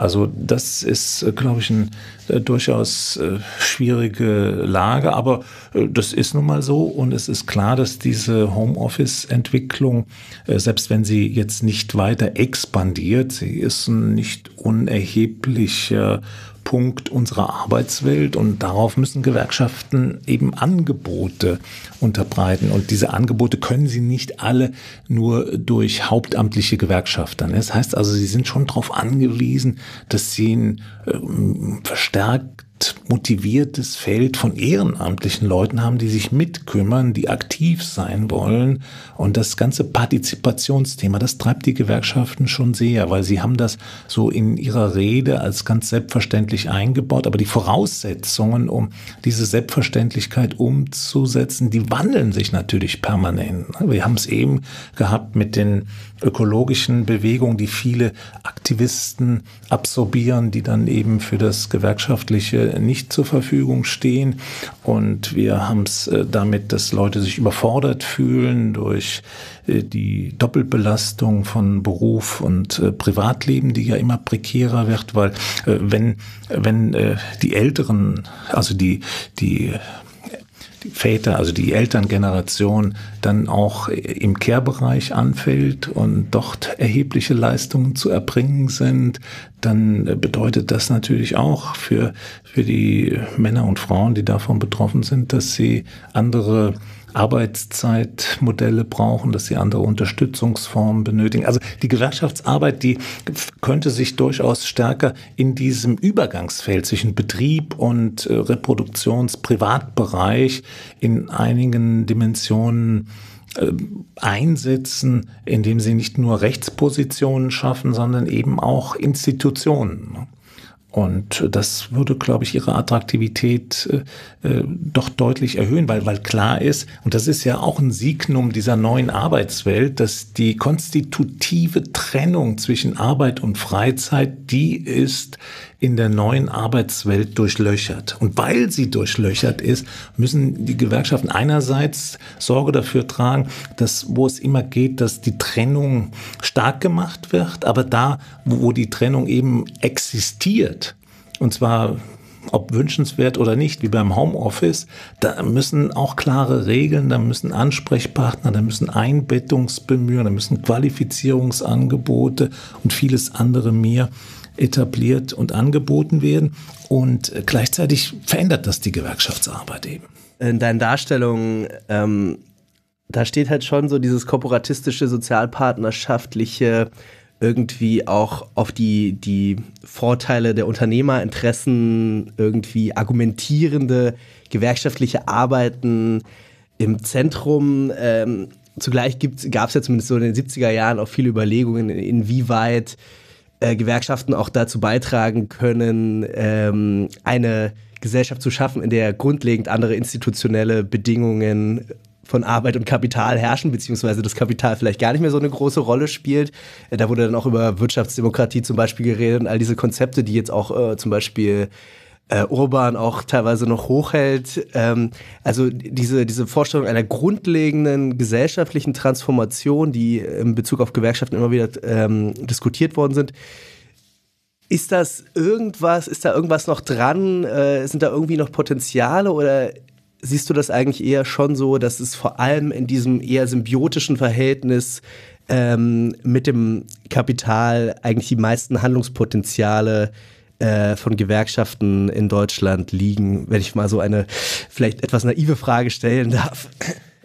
[SPEAKER 1] Also das ist, äh, glaube ich, eine äh, durchaus äh, schwierige Lage, aber äh, das ist nun mal so und es ist klar, dass diese Homeoffice-Entwicklung, äh, selbst wenn sie jetzt nicht weiter expandiert, sie ist ein nicht unerheblicher Punkt unserer Arbeitswelt und darauf müssen Gewerkschaften eben Angebote unterbreiten. Und diese Angebote können sie nicht alle nur durch hauptamtliche Gewerkschafter. Das heißt also, sie sind schon darauf angewiesen, dass sie ein ähm, verstärkt motiviertes Feld von ehrenamtlichen Leuten haben, die sich mitkümmern, die aktiv sein wollen. Und das ganze Partizipationsthema, das treibt die Gewerkschaften schon sehr, weil sie haben das so in ihrer Rede als ganz selbstverständlich eingebaut. Aber die Voraussetzungen, um diese Selbstverständlichkeit umzusetzen, die wandeln sich natürlich permanent. Wir haben es eben gehabt mit den ökologischen Bewegungen, die viele Aktivisten absorbieren, die dann eben für das Gewerkschaftliche nicht zur Verfügung stehen. Und wir haben es äh, damit, dass Leute sich überfordert fühlen durch äh, die Doppelbelastung von Beruf und äh, Privatleben, die ja immer prekärer wird, weil wenn, wenn die Älteren, also die, die die Väter, also die Elterngeneration, dann auch im Care-Bereich anfällt und dort erhebliche Leistungen zu erbringen sind, dann bedeutet das natürlich auch für, für die Männer und Frauen, die davon betroffen sind, dass sie andere Arbeitszeitmodelle brauchen, dass sie andere Unterstützungsformen benötigen. Also die Gewerkschaftsarbeit, die könnte sich durchaus stärker in diesem Übergangsfeld zwischen Betrieb und äh, Reproduktionsprivatbereich in einigen Dimensionen äh, einsetzen, indem sie nicht nur Rechtspositionen schaffen, sondern eben auch Institutionen. Und das würde, glaube ich, ihre Attraktivität äh, äh, doch deutlich erhöhen, weil, weil klar ist, und das ist ja auch ein Signum dieser neuen Arbeitswelt, dass die konstitutive Trennung zwischen Arbeit und Freizeit, die ist in der neuen Arbeitswelt durchlöchert. Und weil sie durchlöchert ist, müssen die Gewerkschaften einerseits Sorge dafür tragen, dass wo es immer geht, dass die Trennung stark gemacht wird, aber da, wo, die Trennung eben existiert, und zwar ob wünschenswert oder nicht, wie beim Homeoffice, da müssen auch klare Regeln, da müssen Ansprechpartner, da müssen Einbettungsbemühungen, da müssen Qualifizierungsangebote und vieles andere mehr etabliert und angeboten werden. Und gleichzeitig verändert das die Gewerkschaftsarbeit eben.
[SPEAKER 2] In deinen Darstellungen, ähm, da steht halt schon so dieses korporatistische, sozialpartnerschaftliche, irgendwie auch auf die, die Vorteile der Unternehmerinteressen irgendwie argumentierende gewerkschaftliche Arbeiten im Zentrum. Ähm, zugleich gab es ja zumindest so in den 70er Jahren auch viele Überlegungen, inwieweit äh, Gewerkschaften auch dazu beitragen können, ähm, eine Gesellschaft zu schaffen, in der grundlegend andere institutionelle Bedingungen von Arbeit und Kapital herrschen, beziehungsweise das Kapital vielleicht gar nicht mehr so eine große Rolle spielt. Äh, da wurde dann auch über Wirtschaftsdemokratie zum Beispiel geredet und all diese Konzepte, die jetzt auch äh, zum Beispiel äh, Urban auch teilweise noch hochhält. Ähm, also diese, diese Vorstellung einer grundlegenden gesellschaftlichen Transformation, die in Bezug auf Gewerkschaften immer wieder ähm, diskutiert worden sind. Ist das irgendwas, ist da irgendwas noch dran? Äh, sind da irgendwie noch Potenziale oder siehst du das eigentlich eher schon so, dass es vor allem in diesem eher symbiotischen Verhältnis ähm, mit dem Kapital eigentlich die meisten Handlungspotenziale äh, von Gewerkschaften in Deutschland liegen, wenn ich mal so eine vielleicht etwas naive Frage stellen darf.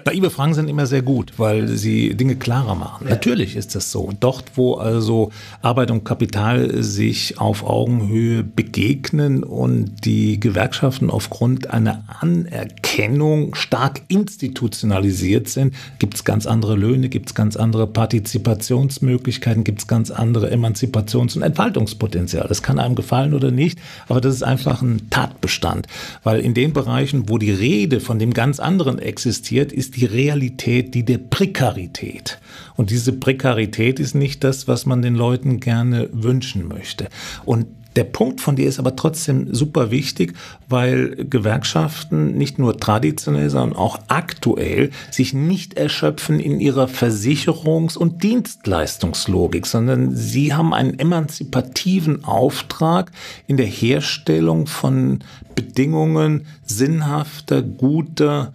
[SPEAKER 1] Naive Fragen sind immer sehr gut, weil sie Dinge klarer machen. Ja. Natürlich ist das so. Dort, wo also Arbeit und Kapital sich auf Augenhöhe begegnen und die Gewerkschaften aufgrund einer Anerkennung stark institutionalisiert sind, gibt es ganz andere Löhne, gibt es ganz andere Partizipationsmöglichkeiten, gibt es ganz andere Emanzipations- und Entfaltungspotenzial. Das kann einem gefallen oder nicht, aber das ist einfach ein Tatbestand, weil in den Bereichen, wo die Rede von dem ganz anderen existiert, ist die Realität die der Prekarität. Und diese Prekarität ist nicht das, was man den Leuten gerne wünschen möchte. Und der Punkt von dir ist aber trotzdem super wichtig, weil Gewerkschaften nicht nur traditionell, sondern auch aktuell sich nicht erschöpfen in ihrer Versicherungs- und Dienstleistungslogik, sondern sie haben einen emanzipativen Auftrag in der Herstellung von Bedingungen sinnhafter, guter,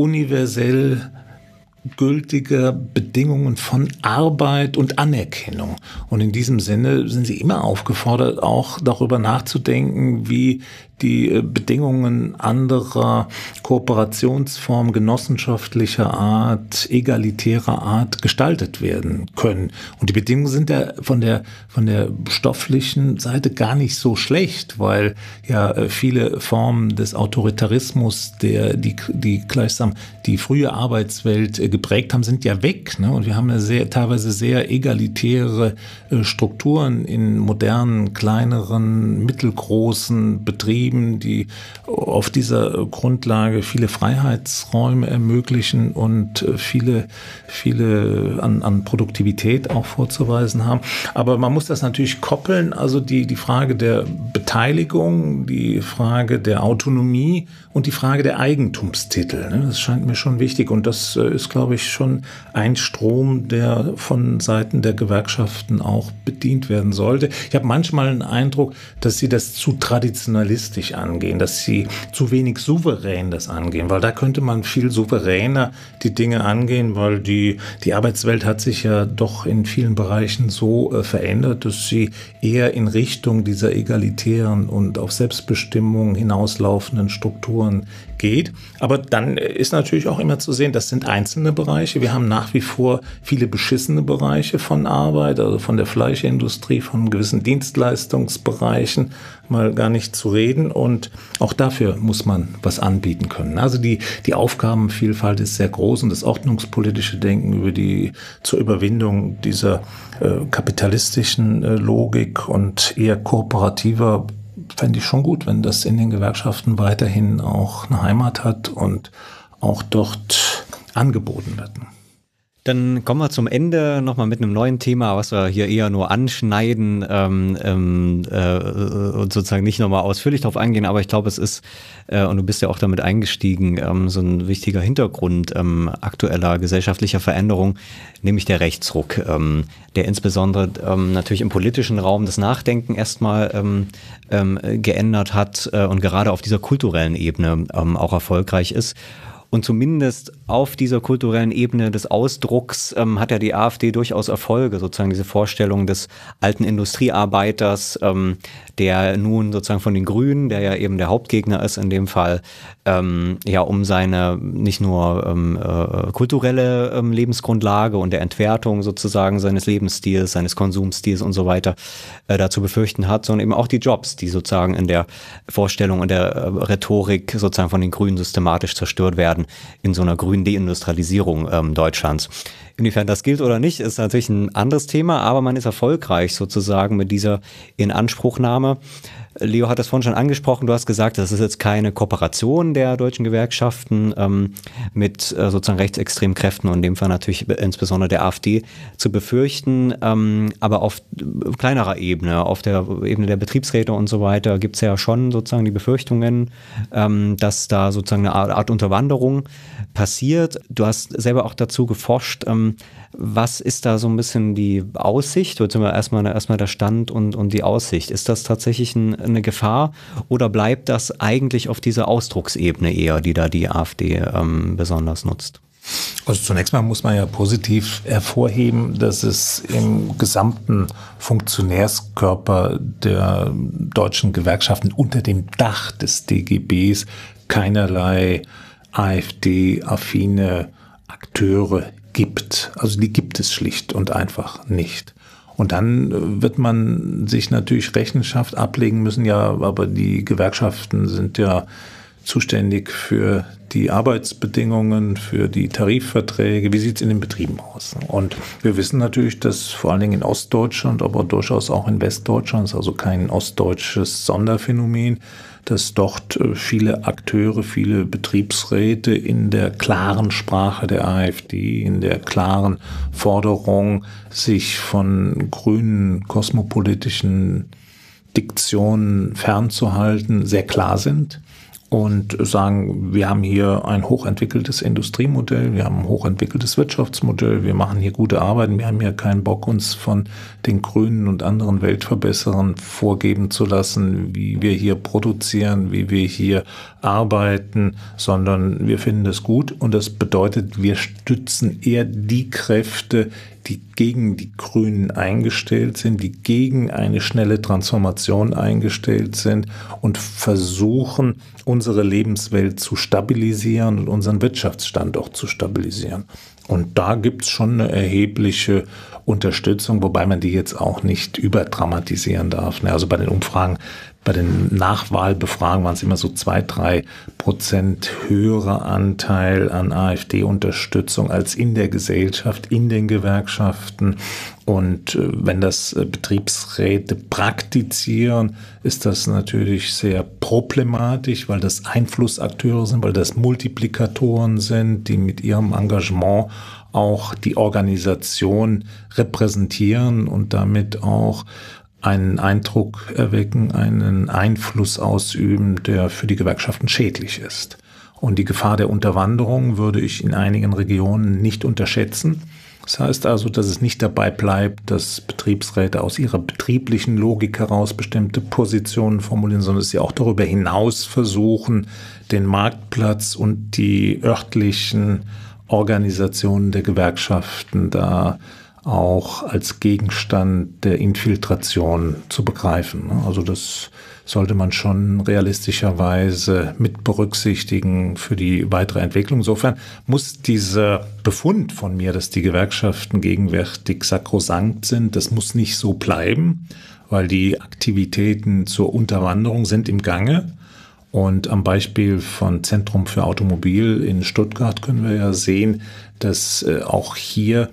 [SPEAKER 1] universell gültiger Bedingungen von Arbeit und Anerkennung. Und in diesem Sinne sind Sie immer aufgefordert, auch darüber nachzudenken, wie die äh, Bedingungen anderer Kooperationsformen genossenschaftlicher Art, egalitärer Art gestaltet werden können. Und die Bedingungen sind ja von der, von der stofflichen Seite gar nicht so schlecht, weil ja äh, viele Formen des Autoritarismus, der, die, die gleichsam die frühe Arbeitswelt äh, geprägt haben, sind ja weg. Ne? Und wir haben eine sehr, teilweise sehr egalitäre Strukturen in modernen, kleineren, mittelgroßen Betrieben, Betrieben, die auf dieser Grundlage viele Freiheitsräume ermöglichen und äh, viele, viele an, an Produktivität auch vorzuweisen haben. Aber man muss das natürlich koppeln, also die, die Frage der Beteiligung, die Frage der Autonomie und die Frage der Eigentumstitel. Ne? Das scheint mir schon wichtig und das äh, ist, glaube ich, schon ein Strom, der von Seiten der Gewerkschaften auch bedient werden sollte. Ich habe manchmal den Eindruck, dass sie das zu traditionalistisch angehen, dass sie zu wenig souverän das angehen, weil da könnte man viel souveräner die Dinge angehen, weil die, die Arbeitswelt hat sich ja doch in vielen Bereichen so äh, verändert, dass sie eher in Richtung dieser egalitären und auf Selbstbestimmung hinauslaufenden Strukturen geht. Aber dann ist natürlich auch immer zu sehen, das sind einzelne Bereiche. Wir haben nach wie vor viele beschissene Bereiche von Arbeit, also von der Fleischindustrie, von gewissen Dienstleistungsbereichen mal gar nicht zu reden. Und auch dafür muss man was anbieten können. Also die, die Aufgabenvielfalt ist sehr groß und das ordnungspolitische Denken über die, zur Überwindung dieser äh, kapitalistischen äh, Logik und eher kooperativer fände ich schon gut, wenn das in den Gewerkschaften weiterhin auch eine Heimat hat und auch dort angeboten wird.
[SPEAKER 3] Dann kommen wir zum Ende nochmal mit einem neuen Thema, was wir hier eher nur anschneiden ähm, ähm, äh, und sozusagen nicht nochmal ausführlich darauf eingehen, aber ich glaube, es ist, äh, und du bist ja auch damit eingestiegen, ähm, so ein wichtiger Hintergrund ähm, aktueller gesellschaftlicher Veränderung, nämlich der Rechtsruck, ähm, der insbesondere natürlich im politischen Raum das Nachdenken erstmal geändert hat äh, und gerade auf dieser kulturellen Ebene auch erfolgreich ist. Und zumindest auf dieser kulturellen Ebene des Ausdrucks ähm, hat ja die AfD durchaus Erfolge, sozusagen diese Vorstellung des alten Industriearbeiters, ähm, der nun sozusagen von den Grünen, der ja eben der Hauptgegner ist in dem Fall, ähm, ja um seine nicht nur ähm, äh, kulturelle ähm, Lebensgrundlage und der Entwertung sozusagen seines Lebensstils, seines Konsumstils und so weiter äh, dazu befürchten hat, sondern eben auch die Jobs, die sozusagen in der Vorstellung und der äh, Rhetorik sozusagen von den Grünen systematisch zerstört werden werden in so einer grünen Deindustrialisierung ähm, Deutschlands. Inwiefern das gilt oder nicht, ist natürlich ein anderes Thema, aber man ist erfolgreich sozusagen mit dieser Inanspruchnahme. Leo hat das vorhin schon angesprochen. Du hast gesagt, das ist jetzt keine Kooperation der deutschen Gewerkschaften ähm, mit äh, sozusagen rechtsextremen Kräften und in dem Fall natürlich insbesondere der AfD zu befürchten. Ähm, aber auf kleinerer Ebene, auf der Ebene der Betriebsräte und so weiter, gibt es ja schon sozusagen die Befürchtungen, ähm, dass da sozusagen eine Art Unterwanderung passiert. Du hast selber auch dazu geforscht. Ähm, was ist da so ein bisschen die Aussicht, beziehungsweise erstmal, erstmal der Stand und, und die Aussicht? Ist das tatsächlich ein, eine Gefahr oder bleibt das eigentlich auf dieser Ausdrucksebene eher, die da die AfD ähm, besonders nutzt?
[SPEAKER 1] Also zunächst mal muss man ja positiv hervorheben, dass es im gesamten Funktionärskörper der deutschen Gewerkschaften unter dem Dach des DGBs keinerlei AfD-affine Akteure gibt. Also die gibt es schlicht und einfach nicht. Und dann äh, wird man sich natürlich Rechenschaft ablegen müssen. Ja, aber die Gewerkschaften sind ja zuständig für die Arbeitsbedingungen, für die Tarifverträge. Wie sieht es in den Betrieben aus? Und wir wissen natürlich, dass vor allen Dingen in Ostdeutschland, aber durchaus auch in Westdeutschland, also kein ostdeutsches Sonderphänomen, dass dort äh, viele Akteure, viele Betriebsräte in der klaren Sprache der AfD, in der klaren Forderung, sich von grünen kosmopolitischen Diktionen fernzuhalten, sehr klar sind und sagen, wir haben hier ein hochentwickeltes Industriemodell, wir haben ein hochentwickeltes Wirtschaftsmodell, wir machen hier gute Arbeiten, wir haben hier keinen Bock, uns von den Grünen und anderen Weltverbesserern vorgeben zu lassen, wie wir hier produzieren, wie wir hier arbeiten, sondern wir finden das gut und das bedeutet, wir stützen eher die Kräfte, die gegen die Grünen eingestellt sind, die gegen eine schnelle Transformation eingestellt sind und versuchen, unsere Lebenswelt zu stabilisieren und unseren Wirtschaftsstandort zu stabilisieren. Und da gibt es schon eine erhebliche Unterstützung, wobei man die jetzt auch nicht überdramatisieren darf. Ne? Also bei den Umfragen bei den Nachwahlbefragungen waren es immer so zwei, drei Prozent höherer Anteil an AfD-Unterstützung als in der Gesellschaft, in den Gewerkschaften. Und äh, wenn das äh, Betriebsräte praktizieren, ist das natürlich sehr problematisch, weil das Einflussakteure sind, weil das Multiplikatoren sind, die mit ihrem Engagement auch die Organisation repräsentieren und damit auch einen Eindruck erwecken, einen Einfluss ausüben, der für die Gewerkschaften schädlich ist. Und die Gefahr der Unterwanderung würde ich in einigen Regionen nicht unterschätzen. Das heißt also, dass es nicht dabei bleibt, dass Betriebsräte aus ihrer betrieblichen Logik heraus bestimmte Positionen formulieren, sondern dass sie auch darüber hinaus versuchen, den Marktplatz und die örtlichen Organisationen der Gewerkschaften da auch als Gegenstand der Infiltration zu begreifen. Ne? Also das sollte man schon realistischerweise mit berücksichtigen für die weitere Entwicklung. Insofern muss dieser Befund von mir, dass die Gewerkschaften gegenwärtig sakrosankt sind, das muss nicht so bleiben, weil die Aktivitäten zur Unterwanderung sind im Gange. Und am Beispiel von Zentrum für Automobil in Stuttgart können wir ja sehen, dass äh, auch hier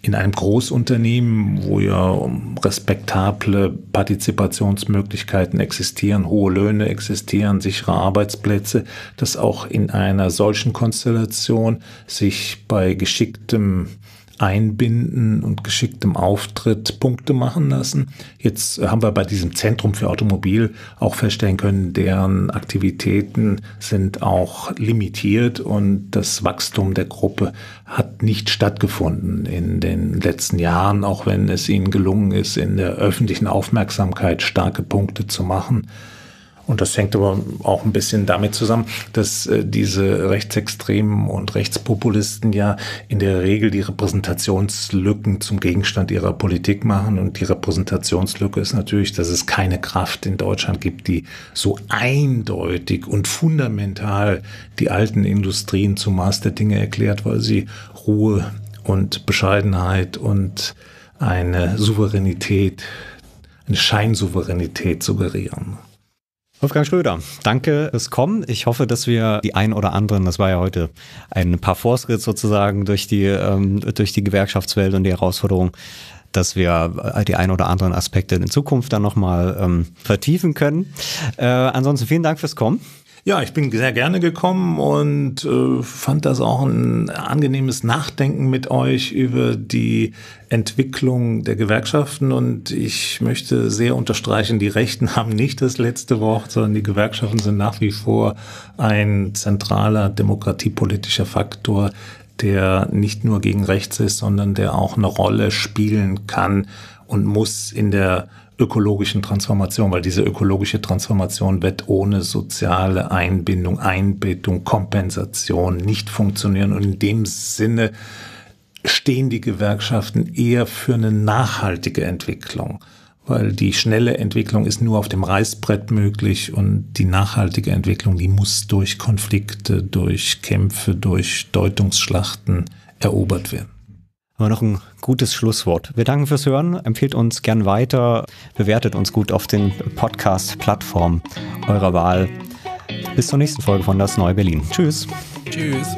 [SPEAKER 1] in einem Großunternehmen, wo ja respektable Partizipationsmöglichkeiten existieren, hohe Löhne existieren, sichere Arbeitsplätze, dass auch in einer solchen Konstellation sich bei geschicktem Einbinden und geschicktem Auftritt Punkte machen lassen. Jetzt haben wir bei diesem Zentrum für Automobil auch feststellen können, deren Aktivitäten sind auch limitiert und das Wachstum der Gruppe hat nicht stattgefunden in den letzten Jahren, auch wenn es ihnen gelungen ist, in der öffentlichen Aufmerksamkeit starke Punkte zu machen. Und das hängt aber auch ein bisschen damit zusammen, dass äh, diese Rechtsextremen und Rechtspopulisten ja in der Regel die Repräsentationslücken zum Gegenstand ihrer Politik machen. Und die Repräsentationslücke ist natürlich, dass es keine Kraft in Deutschland gibt, die so eindeutig und fundamental die alten Industrien zum Maß der Dinge erklärt, weil sie Ruhe und Bescheidenheit und eine Souveränität, eine Scheinsouveränität suggerieren.
[SPEAKER 3] Wolfgang Schröder, danke fürs Kommen. Ich hoffe, dass wir die ein oder anderen, das war ja heute ein paar Fortschritt sozusagen durch die, ähm, durch die Gewerkschaftswelt und die Herausforderung, dass wir äh, die ein oder anderen Aspekte in Zukunft dann nochmal ähm, vertiefen können. Äh, ansonsten vielen Dank fürs Kommen.
[SPEAKER 1] Ja, ich bin sehr gerne gekommen und äh, fand das auch ein angenehmes Nachdenken mit euch über die Entwicklung der Gewerkschaften. Und ich möchte sehr unterstreichen, die Rechten haben nicht das letzte Wort, sondern die Gewerkschaften sind nach wie vor ein zentraler demokratiepolitischer Faktor, der nicht nur gegen rechts ist, sondern der auch eine Rolle spielen kann und muss in der ökologischen Transformation, weil diese ökologische Transformation wird ohne soziale Einbindung, Einbettung, Kompensation nicht funktionieren. Und in dem Sinne stehen die Gewerkschaften eher für eine nachhaltige Entwicklung, weil die schnelle Entwicklung ist nur auf dem Reißbrett möglich und die nachhaltige Entwicklung, die muss durch Konflikte, durch Kämpfe, durch Deutungsschlachten erobert werden.
[SPEAKER 3] Aber noch ein gutes Schlusswort. Wir danken fürs Hören. Empfehlt uns gern weiter. Bewertet uns gut auf den Podcast-Plattformen eurer Wahl. Bis zur nächsten Folge von Das Neue Berlin. Tschüss.
[SPEAKER 4] Tschüss.